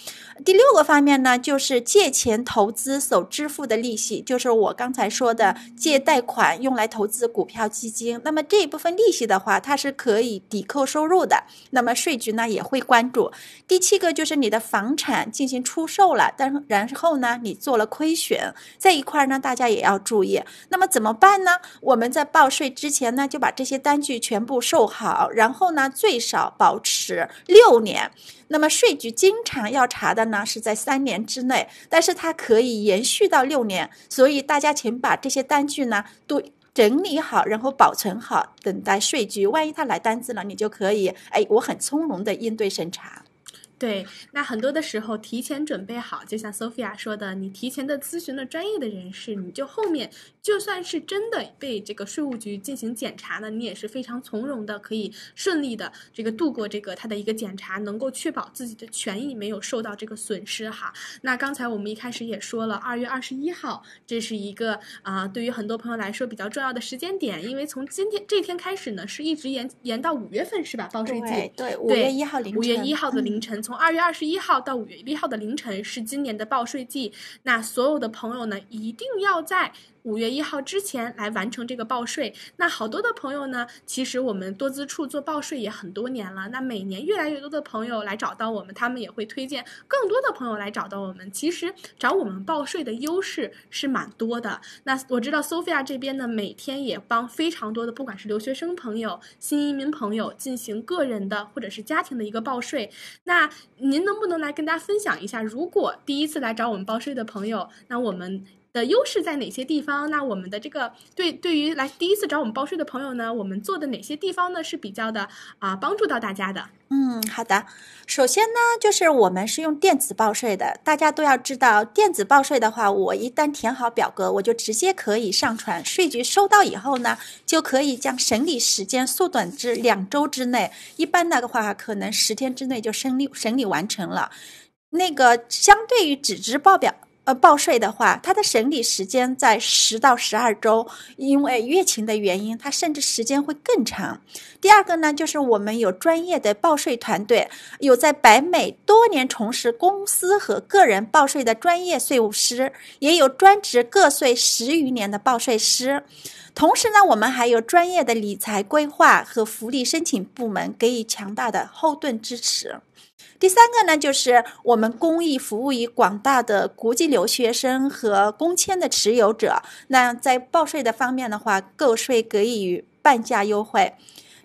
第六个方面呢，就是借钱投资所支付的利息，就是我刚才说的借贷款用来投资股票基金。那么这一部分利息的话，它是可以抵扣收入的。那么税局呢也会关注。第七个就是你的房产进行出售了，但然后呢你做了亏损这一块呢，大家也要注意。那么怎么办呢？我们在报税之前呢，就把这些单据全部收好，然后呢最少保持六年。那么税局经常要查的呢，是在三年之内，但是它可以延续到六年，所以大家请把这些单据呢都整理好，然后保存好，等待税局。万一他来单子了，你就可以，哎，我很从容的应对审查。对，那很多的时候提前准备好，就像 Sophia 说的，你提前的咨询了专业的人士，你就后面就算是真的被这个税务局进行检查呢，你也是非常从容的，可以顺利的这个度过这个他的一个检查，能够确保自己的权益没有受到这个损失哈。那刚才我们一开始也说了，二月二十一号，这是一个啊、对于很多朋友来说比较重要的时间点，因为从今天这天开始呢，是一直延延到五月份是吧？报税季对对，五月一号凌晨，五月一号的嗯凌晨，从二月二十一号到五月一号的凌晨是今年的报税季。那所有的朋友呢，一定要在五月一号之前来完成这个报税。那好多的朋友呢，其实我们多资处做报税也很多年了。那每年越来越多的朋友来找到我们，他们也会推荐更多的朋友来找到我们。其实找我们报税的优势是蛮多的。那我知道 Sophia 这边呢，每天也帮非常多的，不管是留学生朋友、新移民朋友进行个人的或者是家庭的一个报税。那您能不能来跟大家分享一下，如果第一次来找我们报税的朋友，那我们的优势在哪些地方？那我们的这个对对于来第一次找我们报税的朋友呢，我们做的哪些地方呢是比较的啊、帮助到大家的？嗯，好的。首先呢，就是我们是用电子报税的，大家都要知道，电子报税的话，我一旦填好表格，我就直接可以上传，税局收到以后呢，就可以将审理时间缩短至两周之内，一般的话可能十天之内就审理审理完成了。那个相对于纸质报表。呃，报税的话，它的审理时间在十到十二周，因为疫情的原因，它甚至时间会更长。第二个呢，就是我们有专业的报税团队，有在北美多年从事公司和个人报税的专业税务师，也有专职个税十余年的报税师。同时呢，我们还有专业的理财规划和福利申请部门给予强大的后盾支持。第三个呢，就是我们公益服务于广大的国际留学生和工签的持有者。那在报税的方面的话，购税给予半价优惠。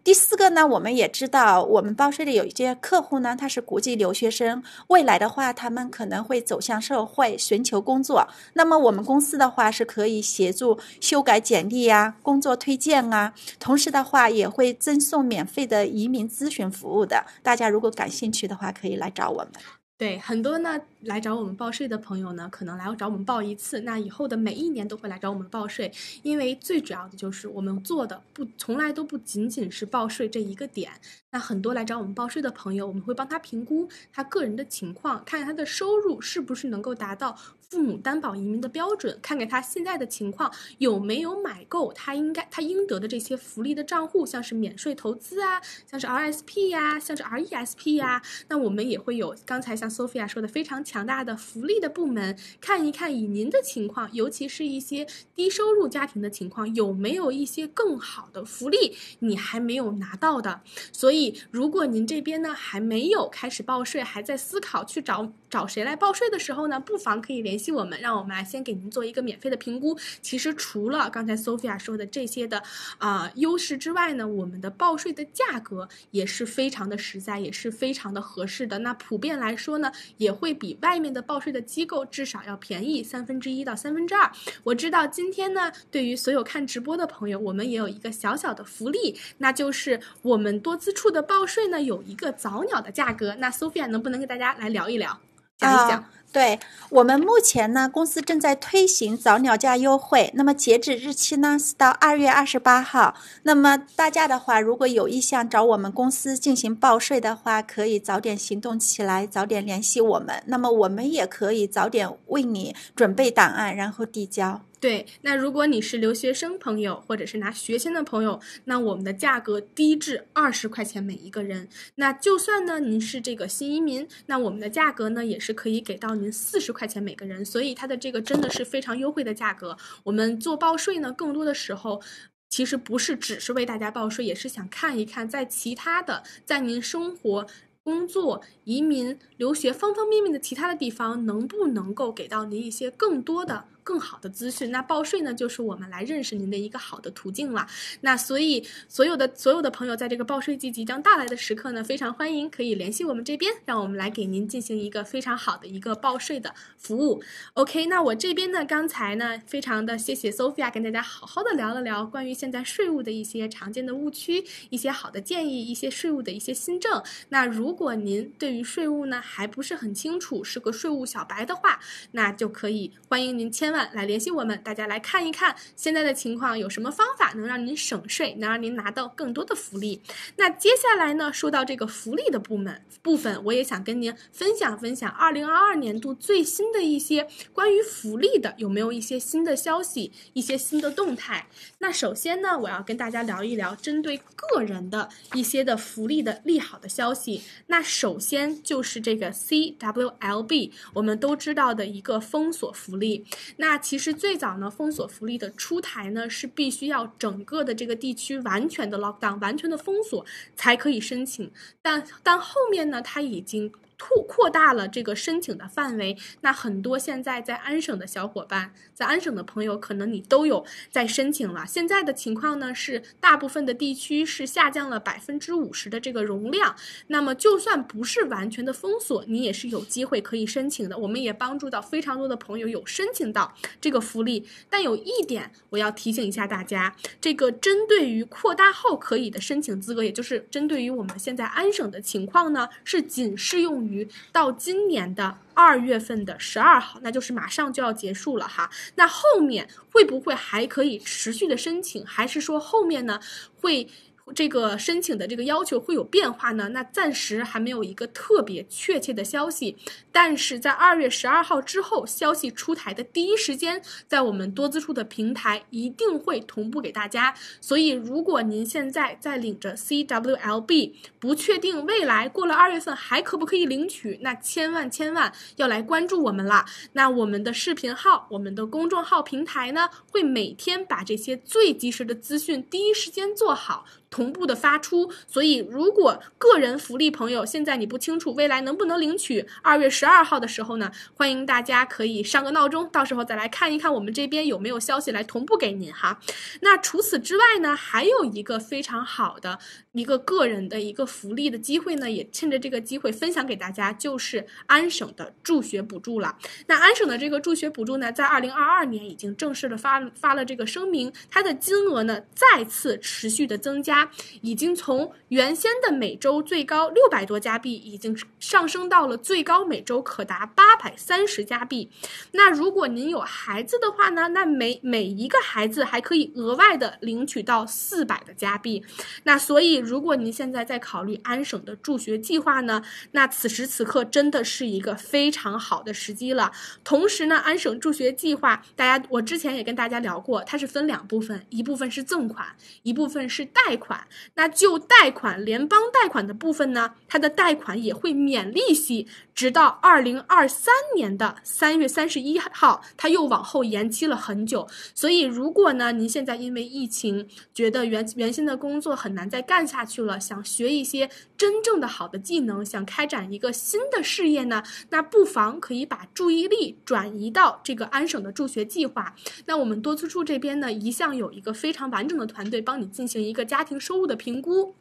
第四个呢，我们也知道，我们报税的有一些客户呢，他是国际留学生，未来的话，他们可能会走向社会，寻求工作。那么我们公司的话是可以协助修改简历啊、工作推荐啊，同时的话也会赠送免费的移民咨询服务的。大家如果感兴趣的话，可以来找我们。对，很多呢来找我们报税的朋友呢，可能来找我们报一次，那以后的每一年都会来找我们报税，因为最主要的就是我们做的不从来都不仅仅是报税这一个点。那很多来找我们报税的朋友，我们会帮他评估他个人的情况，看看他的收入是不是能够达到父母担保移民的标准，看看他现在的情况有没有买够他应该他应得的这些福利的账户，像是免税投资啊，像是 RSP 呀、像是 RESP 呀、那我们也会有刚才像 Sophia 说的非常强大的福利的部门，看一看以您的情况，尤其是一些低收入家庭的情况，有没有一些更好的福利你还没有拿到的。所以，如果您这边呢还没有开始报税，还在思考去找找谁来报税的时候呢，不妨可以联系我们，让我们来先给您做一个免费的评估。其实除了刚才 Sophia 说的这些的啊、优势之外呢，我们的报税的价格也是非常的实在，也是非常的合适的。那普遍来说呢，也会比外面的报税的机构至少要便宜三分之一到三分之二。我知道今天呢，对于所有看直播的朋友，我们也有一个小小的福利，那就是我们多资处的报税呢有一个早鸟的价格。那 Sophia 能不能跟大家来聊一聊，讲一讲？对我们目前呢，公司正在推行早鸟价优惠，那么截止日期呢是到二月二十八号。那么大家的话，如果有意向找我们公司进行报税的话，可以早点行动起来，早点联系我们。那么我们也可以早点为你准备档案，然后递交。对，那如果你是留学生朋友，或者是拿学签的朋友，那我们的价格低至二十块钱每一个人。那就算呢您是这个新移民，那我们的价格呢也是可以给到您四十块钱每个人，所以它的这个真的是非常优惠的价格。我们做报税呢，更多的时候。其实不是只是为大家报税，也是想看一看，在其他的，在您生活、工作、移民、留学方方面面的其他的地方，能不能够给到您一些更多的更好的资讯。那报税呢，就是我们来认识您的一个好的途径了。那所以所有的所有的朋友，在这个报税季即将到来的时刻呢，非常欢迎可以联系我们这边，让我们来给您进行一个非常好的一个报税的服务。OK，那我这边呢，刚才呢，非常的谢谢 Sophia 跟大家好好的聊了聊关于现在税务的一些常见的误区，一些好的建议，一些税务的一些新政。那如果您对于税务呢还不是很清楚，是个税务小白的话，那就可以欢迎您千来联系我们，大家来看一看现在的情况有什么方法能让您省税，能让您拿到更多的福利。那接下来呢，说到这个福利的部门部分，我也想跟您分享分享二零二二年度最新的一些关于福利的有没有一些新的消息，一些新的动态。那首先呢，我要跟大家聊一聊针对个人的一些的福利的利好的消息。那首先就是这个 CWLB，我们都知道的一个封锁福利。那其实最早呢，封锁福利的出台呢，是必须要整个的这个地区完全的 lockdown，完全的封锁才可以申请。但但后面呢，它已经。扩扩大了这个申请的范围，那很多现在在安省的小伙伴，在安省的朋友，可能你都有在申请了。现在的情况呢是，大部分的地区是下降了百分之五十的这个容量。那么就算不是完全的封锁，你也是有机会可以申请的。我们也帮助到非常多的朋友有申请到这个福利。但有一点我要提醒一下大家，这个针对于扩大后可以的申请资格，也就是针对于我们现在安省的情况呢，是仅适用于。于到今年的二月份的十二号，那就是马上就要结束了哈。那后面会不会还可以持续的申请，还是说后面呢会？这个申请的这个要求会有变化呢？那暂时还没有一个特别确切的消息，但是在二月十二号之后，消息出台的第一时间，在我们多资处的平台一定会同步给大家。所以，如果您现在在领着 CWLB，不确定未来过了二月份还可不可以领取，那千万千万要来关注我们了。那我们的视频号、我们的公众号平台呢，会每天把这些最及时的资讯第一时间做好。同步的发出，所以如果个人福利朋友现在你不清楚未来能不能领取，二月十二号的时候呢，欢迎大家可以上个闹钟，到时候再来看一看我们这边有没有消息来同步给您哈。那除此之外呢，还有一个非常好的一个个人的一个福利的机会呢，也趁着这个机会分享给大家，就是安省的助学补助了。那安省的这个助学补助呢，在二零二二年已经正式的发发了这个声明，它的金额呢再次持续的增加。已经从原先的每周最高六百多加币，已经上升到了最高每周可达八百三十加币。那如果您有孩子的话呢？那每每一个孩子还可以额外的领取到四百的加币。那所以，如果您现在在考虑安省的助学计划呢？那此时此刻真的是一个非常好的时机了。同时呢，安省助学计划，大家我之前也跟大家聊过，它是分两部分，一部分是赠款，一部分是贷款。那就贷款联邦贷款的部分呢，它的贷款也会免利息，直到二零二三年的三月三十一号，它又往后延期了很久。所以，如果呢您现在因为疫情觉得原原先的工作很难再干下下去了，想学一些真正的好的技能，想开展一个新的事业呢，那不妨可以把注意力转移到这个安省的助学计划。那我们多次处这边呢，一向有一个非常完整的团队帮你进行一个家庭收入的评估。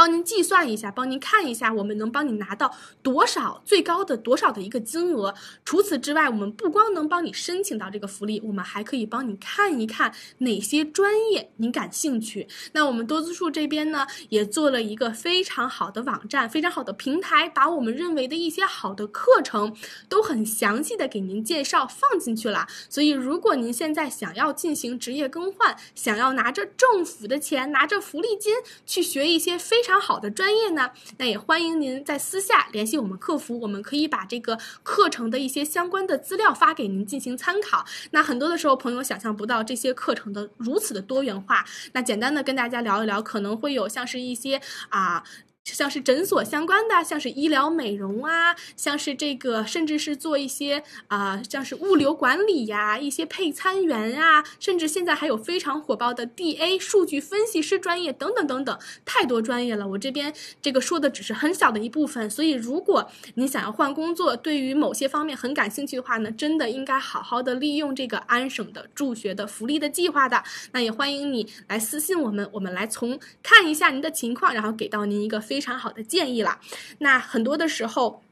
帮您计算一下，帮您看一下，我们能帮你拿到多少最高的多少的一个金额。除此之外，我们不光能帮你申请到这个福利，我们还可以帮你看一看哪些专业您感兴趣。那我们多资数这边呢，也做了一个非常好的网站，非常好的平台，把我们认为的一些好的课程都很详细的给您介绍放进去了。所以，如果您现在想要进行职业更换，想要拿着政府的钱，拿着福利金去学一些非常常好的专业呢，那也欢迎您在私下联系我们客服，我们可以把这个课程的一些相关的资料发给您进行参考。那很多的时候，朋友想象不到这些课程的如此的多元化。那简单的跟大家聊一聊，可能会有像是一些啊。像是诊所相关的，像是医疗美容啊，像是这个，甚至是做一些啊、像是物流管理呀、一些配餐员啊，甚至现在还有非常火爆的 DA 数据分析师专业等等等等，太多专业了。我这边这个说的只是很小的一部分，所以如果你想要换工作，对于某些方面很感兴趣的话呢，真的应该好好的利用这个安省的助学的福利的计划的。那也欢迎你来私信我们，我们来从看一下您的情况，然后给到您一个非常好的建议了。那很多的时候。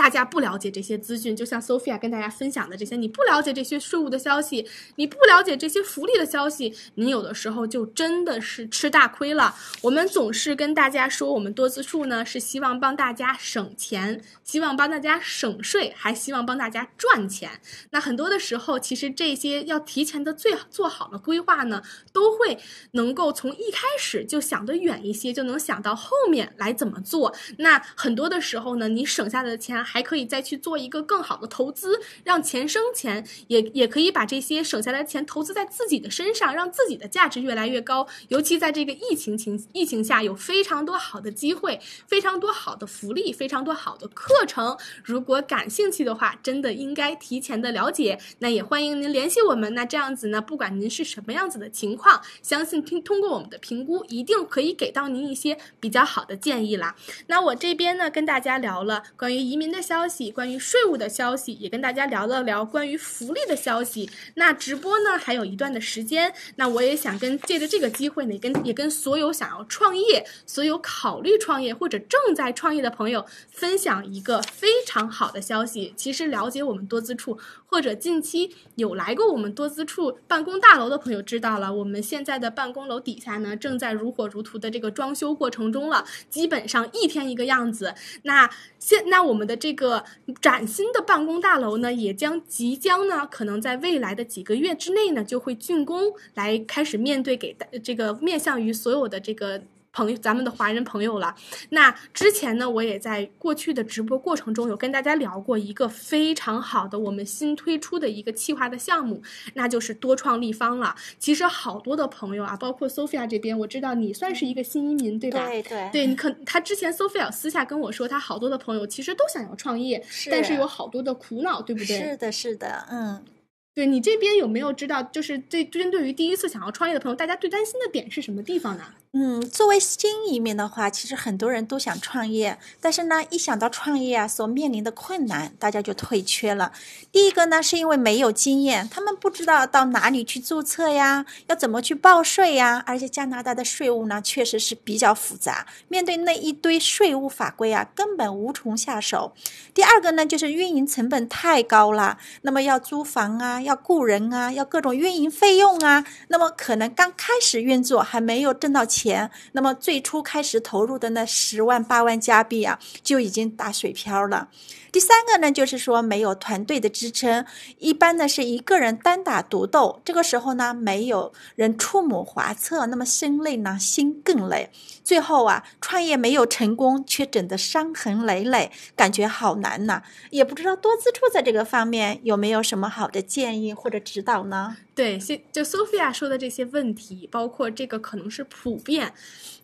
大家不了解这些资讯，就像 Sophia 跟大家分享的这些，你不了解这些税务的消息，你不了解这些福利的消息，你有的时候就真的是吃大亏了。我们总是跟大家说，我们多资处呢是希望帮大家省钱，希望帮大家省税，还希望帮大家赚钱。那很多的时候，其实这些要提前的最做好的规划呢，都会能够从一开始就想得远一些，就能想到后面来怎么做。那很多的时候呢，你省下的钱还可以再去做一个更好的投资，让钱生钱，也也可以把这些省下来的钱投资在自己的身上，让自己的价值越来越高。尤其在这个疫情情疫情下，有非常多好的机会，非常多好的福利，非常多好的课程。如果感兴趣的话，真的应该提前的了解。那也欢迎您联系我们。那这样子呢，不管您是什么样子的情况，相信通通过我们的评估，一定可以给到您一些比较好的建议啦。那我这边呢，跟大家聊了关于移民的消息，关于税务的消息，也跟大家聊了聊关于福利的消息。那直播呢还有一段的时间，那我也想跟借着这个机会呢，也跟也跟所有想要创业、所有考虑创业或者正在创业的朋友分享一个非常好的消息。其实了解我们多资处或者近期有来过我们多资处办公大楼的朋友知道了，我们现在的办公楼底下呢正在如火如荼的这个装修过程中了，基本上一天一个样子。那现那我们的这个崭新的办公大楼呢，也将即将呢，可能在未来的几个月之内呢，就会竣工，来开始面对给大这个面向于所有的这个。朋友，咱们的华人朋友了。那之前呢，我也在过去的直播过程中有跟大家聊过一个非常好的我们新推出的一个企划的项目，那就是多创立方了。其实好多的朋友啊，包括 Sophia 这边，我知道你算是一个新移民，对吧？对对对，你可他之前 Sophia 私下跟我说，他好多的朋友其实都想要创业，是但是有好多的苦恼，对不对？是的，是的，嗯。对你这边有没有知道，就是对针对于第一次想要创业的朋友，大家最担心的点是什么地方呢？嗯，作为新移民的话，其实很多人都想创业，但是呢，一想到创业啊所面临的困难，大家就退却了。第一个呢，是因为没有经验，他们不知道到哪里去注册呀，要怎么去报税呀，而且加拿大的税务呢，确实是比较复杂，面对那一堆税务法规啊，根本无从下手。第二个呢，就是运营成本太高了，那么要租房啊，要雇人啊，要各种运营费用啊，那么可能刚开始运作还没有挣到钱。钱，那么最初开始投入的那十万八万加币啊，就已经打水漂了。第三个呢，就是说没有团队的支撑，一般呢是一个人单打独斗，这个时候呢没有人出谋划策，那么心累呢心更累，最后啊创业没有成功，却整得伤痕累累，感觉好难呐、也不知道多资处在这个方面有没有什么好的建议或者指导呢？对，现就 Sophia 说的这些问题，包括这个可能是普遍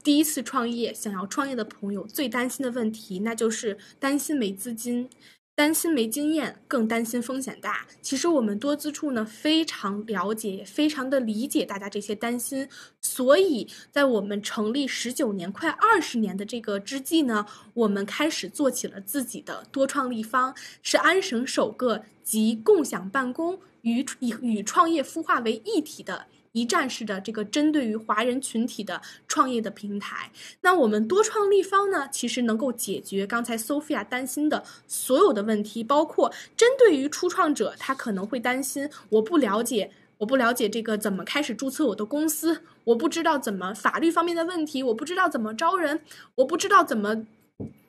第一次创业想要创业的朋友最担心的问题，那就是担心没资金。担心没经验，更担心风险大。其实我们多资处呢非常了解，也非常的理解大家这些担心，所以在我们成立十九年、快二十年的这个之际呢，我们开始做起了自己的多创立方，是安省首个集共享办公与与与创业孵化为一体的。一站式的这个针对于华人群体的创业的平台，那我们多创立方呢，其实能够解决刚才 Sophia 担心的所有的问题，包括针对于初创者，他可能会担心我不了解，我不了解这个怎么开始注册我的公司，我不知道怎么法律方面的问题，我不知道怎么招人，我不知道怎么。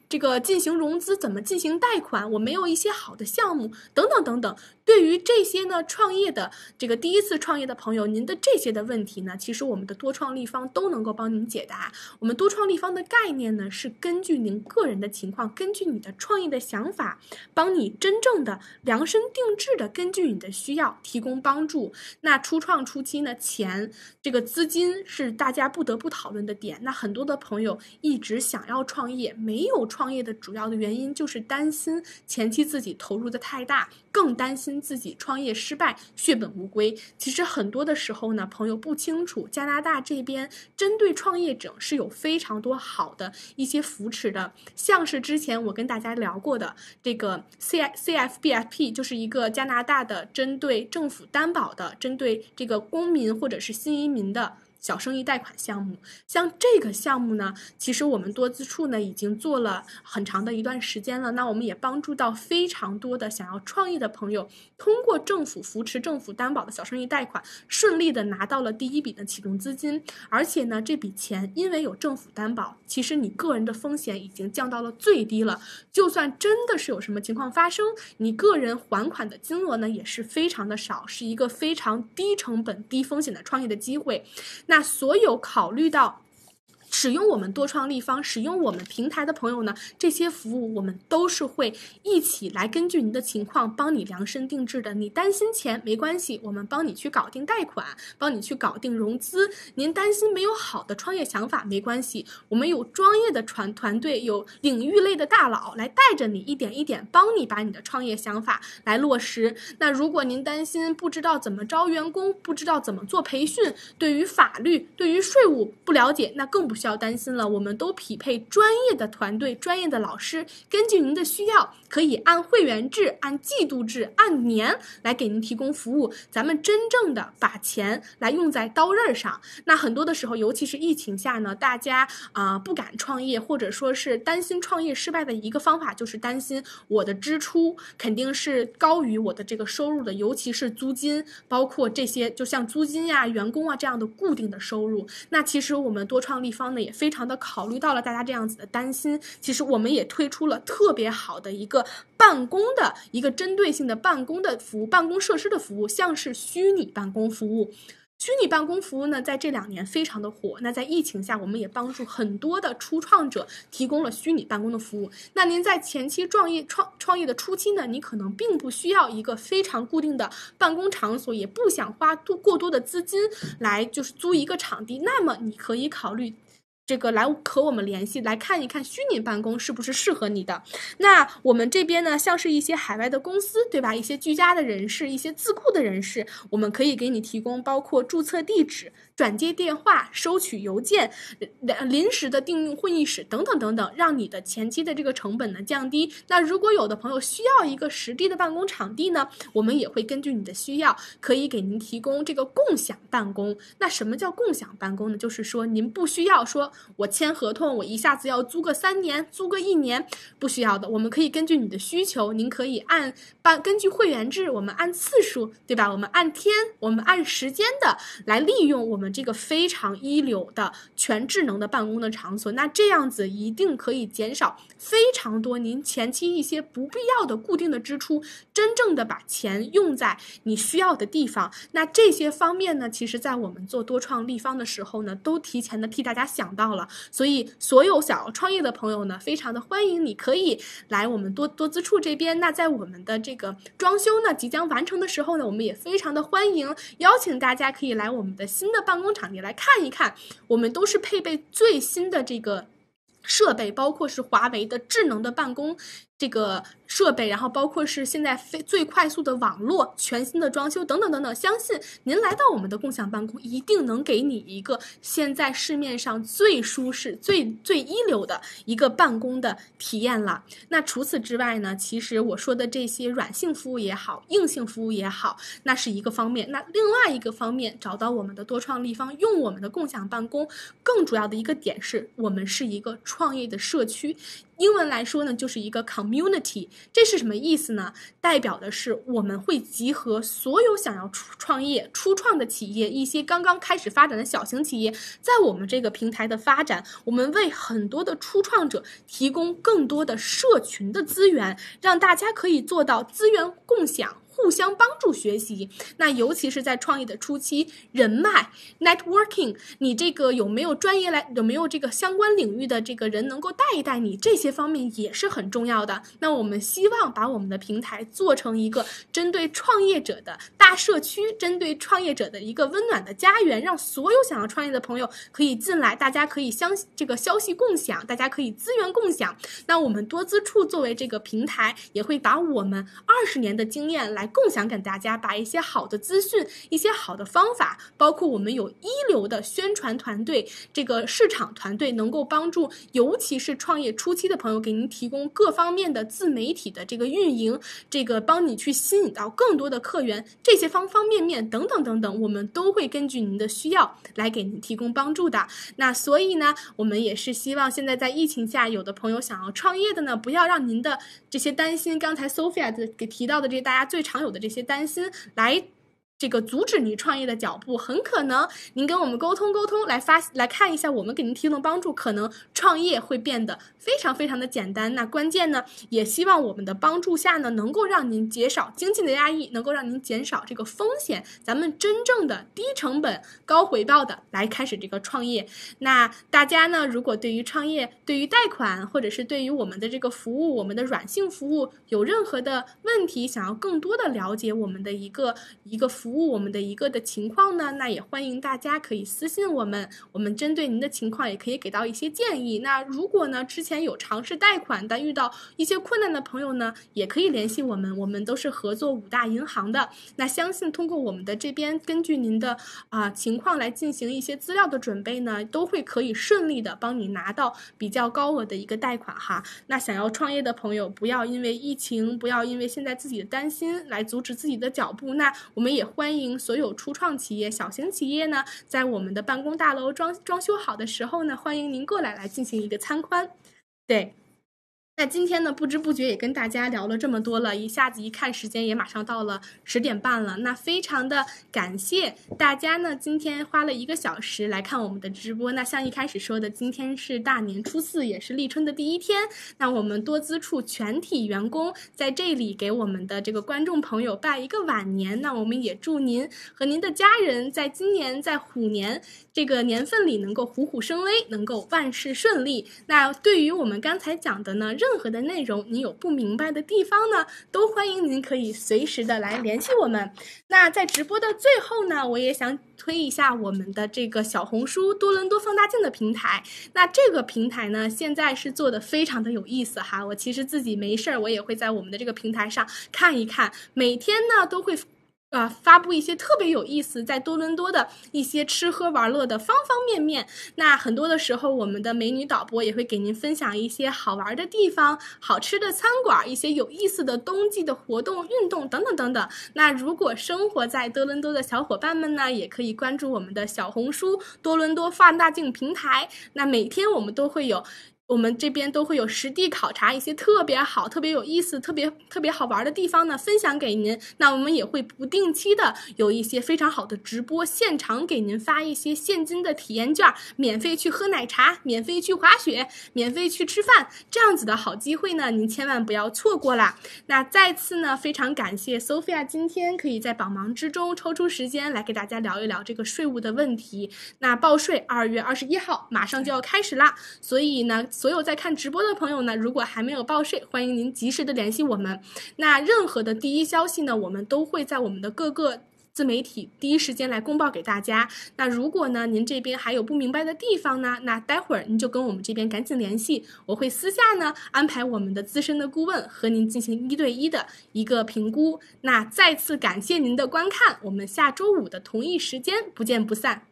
这个进行融资怎么进行贷款？我没有一些好的项目，等等等等，对于这些呢创业的这个第一次创业的朋友，您的这些的问题呢，其实我们的多创立方都能够帮您解答。我们多创立方的概念呢，是根据您个人的情况，根据你的创业的想法，帮你真正的量身定制的根据你的需要提供帮助。那初创初期呢，钱这个资金是大家不得不讨论的点。那很多的朋友一直想要创业，没有创业的主要的原因就是担心前期自己投入的太大，更担心自己创业失败血本无归。其实很多的时候呢，朋友不清楚加拿大这边针对创业者是有非常多好的一些扶持的，像是之前我跟大家聊过的这个 C C F B F P，就是一个加拿大的针对政府担保的，针对这个公民或者是新移民的。小生意贷款项目，像这个项目呢，其实我们多资处呢已经做了很长的一段时间了。那我们也帮助到非常多的想要创业的朋友，通过政府扶持、政府担保的小生意贷款，顺利的拿到了第一笔的启动资金。而且呢，这笔钱因为有政府担保，其实你个人的风险已经降到了最低了。就算真的是有什么情况发生，你个人还款的金额呢也是非常的少，是一个非常低成本、低风险的创业的机会。那所有考虑到。使用我们多创立方、使用我们平台的朋友呢，这些服务我们都是会一起来根据您的情况帮你量身定制的。你担心钱没关系，我们帮你去搞定贷款，帮你去搞定融资。您担心没有好的创业想法没关系，我们有专业的团团队，有领域类的大佬来带着你一点一点帮你把你的创业想法来落实。那如果您担心不知道怎么招员工，不知道怎么做培训，对于法律、对于税务不了解，那更不。需要担心了，我们都匹配专业的团队、专业的老师，根据您的需要，可以按会员制、按季度制、按年来给您提供服务。咱们真正的把钱来用在刀刃上。那很多的时候，尤其是疫情下呢，大家啊不敢创业，或者说是担心创业失败的一个方法，就是担心我的支出肯定是高于我的这个收入的，尤其是租金，包括这些，就像租金呀、员工啊这样的固定的收入。那其实我们多创立方。也非常的考虑到了大家这样子的担心，其实我们也推出了特别好的一个办公的一个针对性的办公的服务，办公设施的服务，像是虚拟办公服务。虚拟办公服务呢，在这两年非常的火。那在疫情下，我们也帮助很多的初创者提供了虚拟办公的服务。那您在前期创业创创业的初期呢，你可能并不需要一个非常固定的办公场所，也不想花多过多的资金来就是租一个场地，那么你可以考虑。这个来和我们联系，来看一看虚拟办公是不是适合你的。那我们这边呢，像是一些海外的公司，对吧？一些居家的人士，一些自雇的人士，我们可以给你提供包括注册地址。转接电话、收取邮件、临时的订用会议室等等等等，让你的前期的这个成本呢降低。那如果有的朋友需要一个实地的办公场地呢，我们也会根据你的需要，可以给您提供这个共享办公。那什么叫共享办公呢？就是说您不需要说我签合同，我一下子要租个三年、租个一年，不需要的。我们可以根据你的需求，您可以按办根据会员制，我们按次数，对吧？我们按天，我们按时间的来利用我们。这个非常一流的全智能的办公的场所，那这样子一定可以减少非常多您前期一些不必要的固定的支出，真正的把钱用在你需要的地方。那这些方面呢，其实在我们做多创立方的时候呢，都提前的替大家想到到了。所以，所有想要创业的朋友呢，非常的欢迎你可以来我们多多资处这边。那在我们的这个装修呢即将完成的时候呢，我们也非常的欢迎邀请大家可以来我们的新的。办公场地来看一看，我们都是配备最新的这个设备，包括是华为的智能的办公。这个设备，然后包括是现在非最快速的网络、全新的装修等等等等，相信您来到我们的共享办公，一定能给你一个现在市面上最舒适、最最一流的一个办公的体验了。那除此之外呢，其实我说的这些软性服务也好，硬性服务也好，那是一个方面。那另外一个方面，找到我们的多创立方，用我们的共享办公，更主要的一个点是我们是一个创业的社区。英文来说呢，就是一个 community，这是什么意思呢？代表的是我们会集合所有想要出创业、初创的企业，一些刚刚开始发展的小型企业，在我们这个平台的发展，我们为很多的初创者提供更多的社群的资源，让大家可以做到资源共享。互相帮助学习。那尤其是在创业的初期，人脉 networking，你这个有没有专业来，有没有这个相关领域的这个人能够带一带你，这些方面也是很重要的。那我们希望把我们的平台做成一个针对创业者的大社区，针对创业者的一个温暖的家园，让所有想要创业的朋友可以进来，大家可以相这个消息共享，大家可以资源共享。那我们多资处作为这个平台，也会把我们二十年的经验来共享给大家，把一些好的资讯、一些好的方法，包括我们有一流的宣传团队、这个市场团队，能够帮助尤其是创业初期的朋友，给您提供各方面的自媒体的这个运营，这个帮你去吸引到更多的客源，这些方方面面等等等等，我们都会根据您的需要来给您提供帮助的。那所以呢，我们也是希望现在在疫情下，有的朋友想要创业的呢，不要让您的这些担心，刚才 Sophia 的给提到的这大家最常有的这些担心来。这个阻止你创业的脚步，很可能您跟我们沟通沟通，来发来看一下，我们给您提供帮助，可能创业会变得非常非常的简单。那关键呢，也希望我们的帮助下呢，能够让您减少经济的压抑，能够让您减少这个风险，咱们真正的低成本高回报的来开始这个创业。那大家呢，如果对于创业、对于贷款，或者是对于我们的这个服务、我们的软性服务有任何的问题，想要更多的了解我们的一个一个服。服务我们的一个的情况呢，那也欢迎大家可以私信我们，我们针对您的情况也可以给到一些建议。那如果呢之前有尝试贷款但遇到一些困难的朋友呢，也可以联系我们，我们都是合作五大银行的。那相信通过我们的这边根据您的啊情况来进行一些资料的准备呢，都会可以顺利的帮你拿到比较高额的一个贷款哈。那想要创业的朋友，不要因为疫情，不要因为现在自己的担心来阻止自己的脚步。那我们也。欢迎所有初创企业、小型企业呢，在我们的办公大楼装装修好的时候呢，欢迎您过来来进行一个参观。对。那今天呢，不知不觉也跟大家聊了这么多了，一下子一看时间也马上到了十点半了。那非常的感谢大家呢，今天花了一个小时来看我们的直播。那像一开始说的，今天是大年初四，也是立春的第一天。那我们多资处全体员工在这里给我们的这个观众朋友拜一个晚年。那我们也祝您和您的家人在今年在虎年这个年份里能够虎虎生威，能够万事顺利。那对于我们刚才讲的呢，任任何的内容，你有不明白的地方呢，都欢迎您可以随时的来联系我们。那在直播的最后呢，我也想推一下我们的这个小红书多伦多放大镜的平台。那这个平台呢，现在是做的非常的有意思哈。我其实自己没事儿，我也会在我们的这个平台上看一看，每天呢都会。啊，发布一些特别有意思，在多伦多的一些吃喝玩乐的方方面面。那很多的时候，我们的美女导播也会给您分享一些好玩的地方、好吃的餐馆、一些有意思的冬季的活动、运动等等等等。那如果生活在多伦多的小伙伴们呢，也可以关注我们的小红书多伦多放大镜平台。那每天我们都会有。我们这边都会有实地考察一些特别好、特别有意思、特别特别好玩的地方呢，分享给您。那我们也会不定期的有一些非常好的直播，现场给您发一些现金的体验券，免费去喝奶茶，免费去滑雪，免费去吃饭，这样子的好机会呢，您千万不要错过啦。那再次呢，非常感谢 Sophia 今天可以在百忙之中抽出时间来给大家聊一聊这个税务的问题。那报税二月二十一号马上就要开始啦，所以呢。所有在看直播的朋友呢，如果还没有报税，欢迎您及时的联系我们。那任何的第一消息呢，我们都会在我们的各个自媒体第一时间来公报给大家。那如果呢，您这边还有不明白的地方呢，那待会儿您就跟我们这边赶紧联系，我会私下呢安排我们的资深的顾问和您进行一对一的一个评估。那再次感谢您的观看，我们下周五的同一时间不见不散。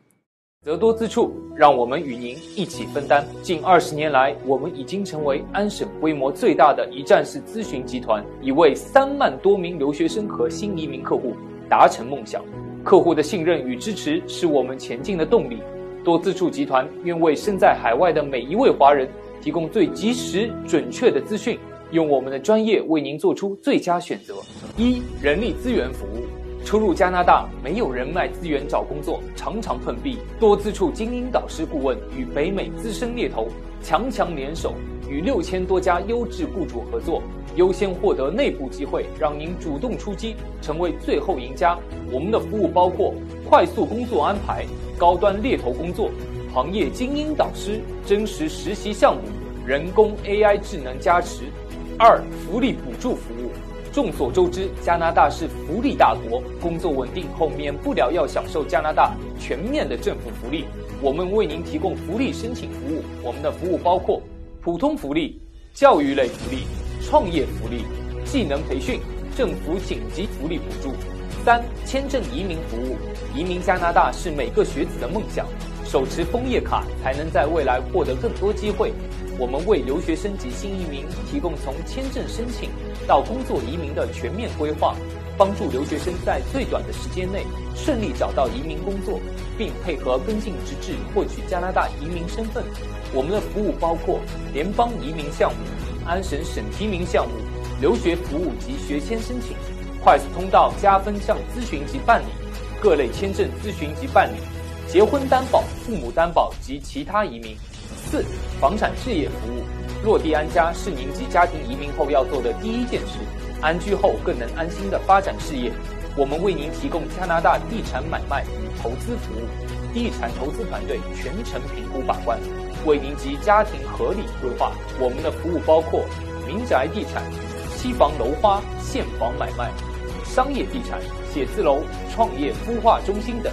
则多之处，让我们与您一起分担。近二十年来，我们已经成为安省规模最大的一站式咨询集团，已为三万多名留学生和新移民客户达成梦想。客户的信任与支持是我们前进的动力。多资处集团愿为身在海外的每一位华人提供最及时、准确的资讯，用我们的专业为您做出最佳选择。一、人力资源服务。初入加拿大，没有人脉资源找工作，常常碰壁。多资处精英导师顾问与北美资深猎头强强联手，与六千多家优质雇主合作，优先获得内部机会，让您主动出击，成为最后赢家。我们的服务包括快速工作安排、高端猎头工作、行业精英导师、真实实习项目、人工 AI 智能加持。二、福利补助服务。众所周知，加拿大是福利大国，工作稳定后免不了要享受加拿大全面的政府福利。我们为您提供福利申请服务，我们的服务包括普通福利、教育类福利、创业福利、技能培训、政府紧急福利补助。三、签证移民服务。移民加拿大是每个学子的梦想，手持枫叶卡才能在未来获得更多机会。我们为留学生及新移民提供从签证申请到工作移民的全面规划，帮助留学生在最短的时间内顺利找到移民工作，并配合跟进直至获取加拿大移民身份。我们的服务包括联邦移民项目、安省省提名项目、留学服务及学签申请、快速通道加分项咨询及办理、各类签证咨询及办理、结婚担保、父母担保及其他移民。四、房产置业服务，落地安家是您及家庭移民后要做的第一件事。安居后更能安心的发展事业。我们为您提供加拿大地产买卖与投资服务，地产投资团队全程评估把关，为您及家庭合理规划。我们的服务包括民宅地产、期房楼花、现房买卖、商业地产、写字楼、创业孵化中心等，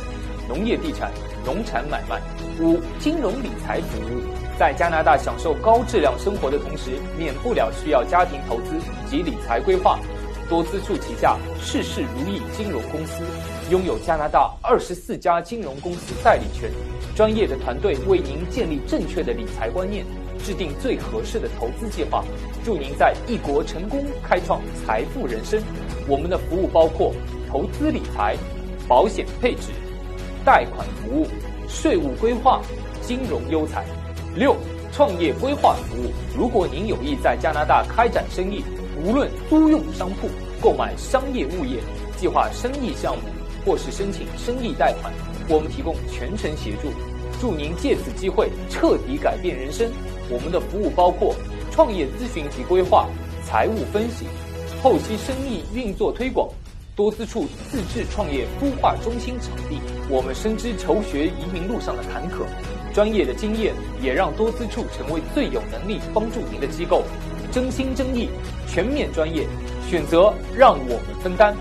农业地产、农产买卖。五、金融理财服务，在加拿大享受高质量生活的同时，免不了需要家庭投资及理财规划。多资助旗下事事如意金融公司，拥有加拿大二十四家金融公司代理权，专业的团队为您建立正确的理财观念，制定最合适的投资计划，祝您在异国成功开创财富人生。我们的服务包括投资理财、保险配置、贷款服务。税务规划、金融优才。六、创业规划服务。如果您有意在加拿大开展生意，无论租用商铺、购买商业物业、计划生意项目，或是申请生意贷款，我们提供全程协助，祝您借此机会彻底改变人生。我们的服务包括创业咨询及规划、财务分析、后期生意运作推广。多资处自制创业孵化中心场地，我们深知求学移民路上的坎坷，专业的经验也让多资处成为最有能力帮助您的机构。真心真意，全面专业，选择让我们分担。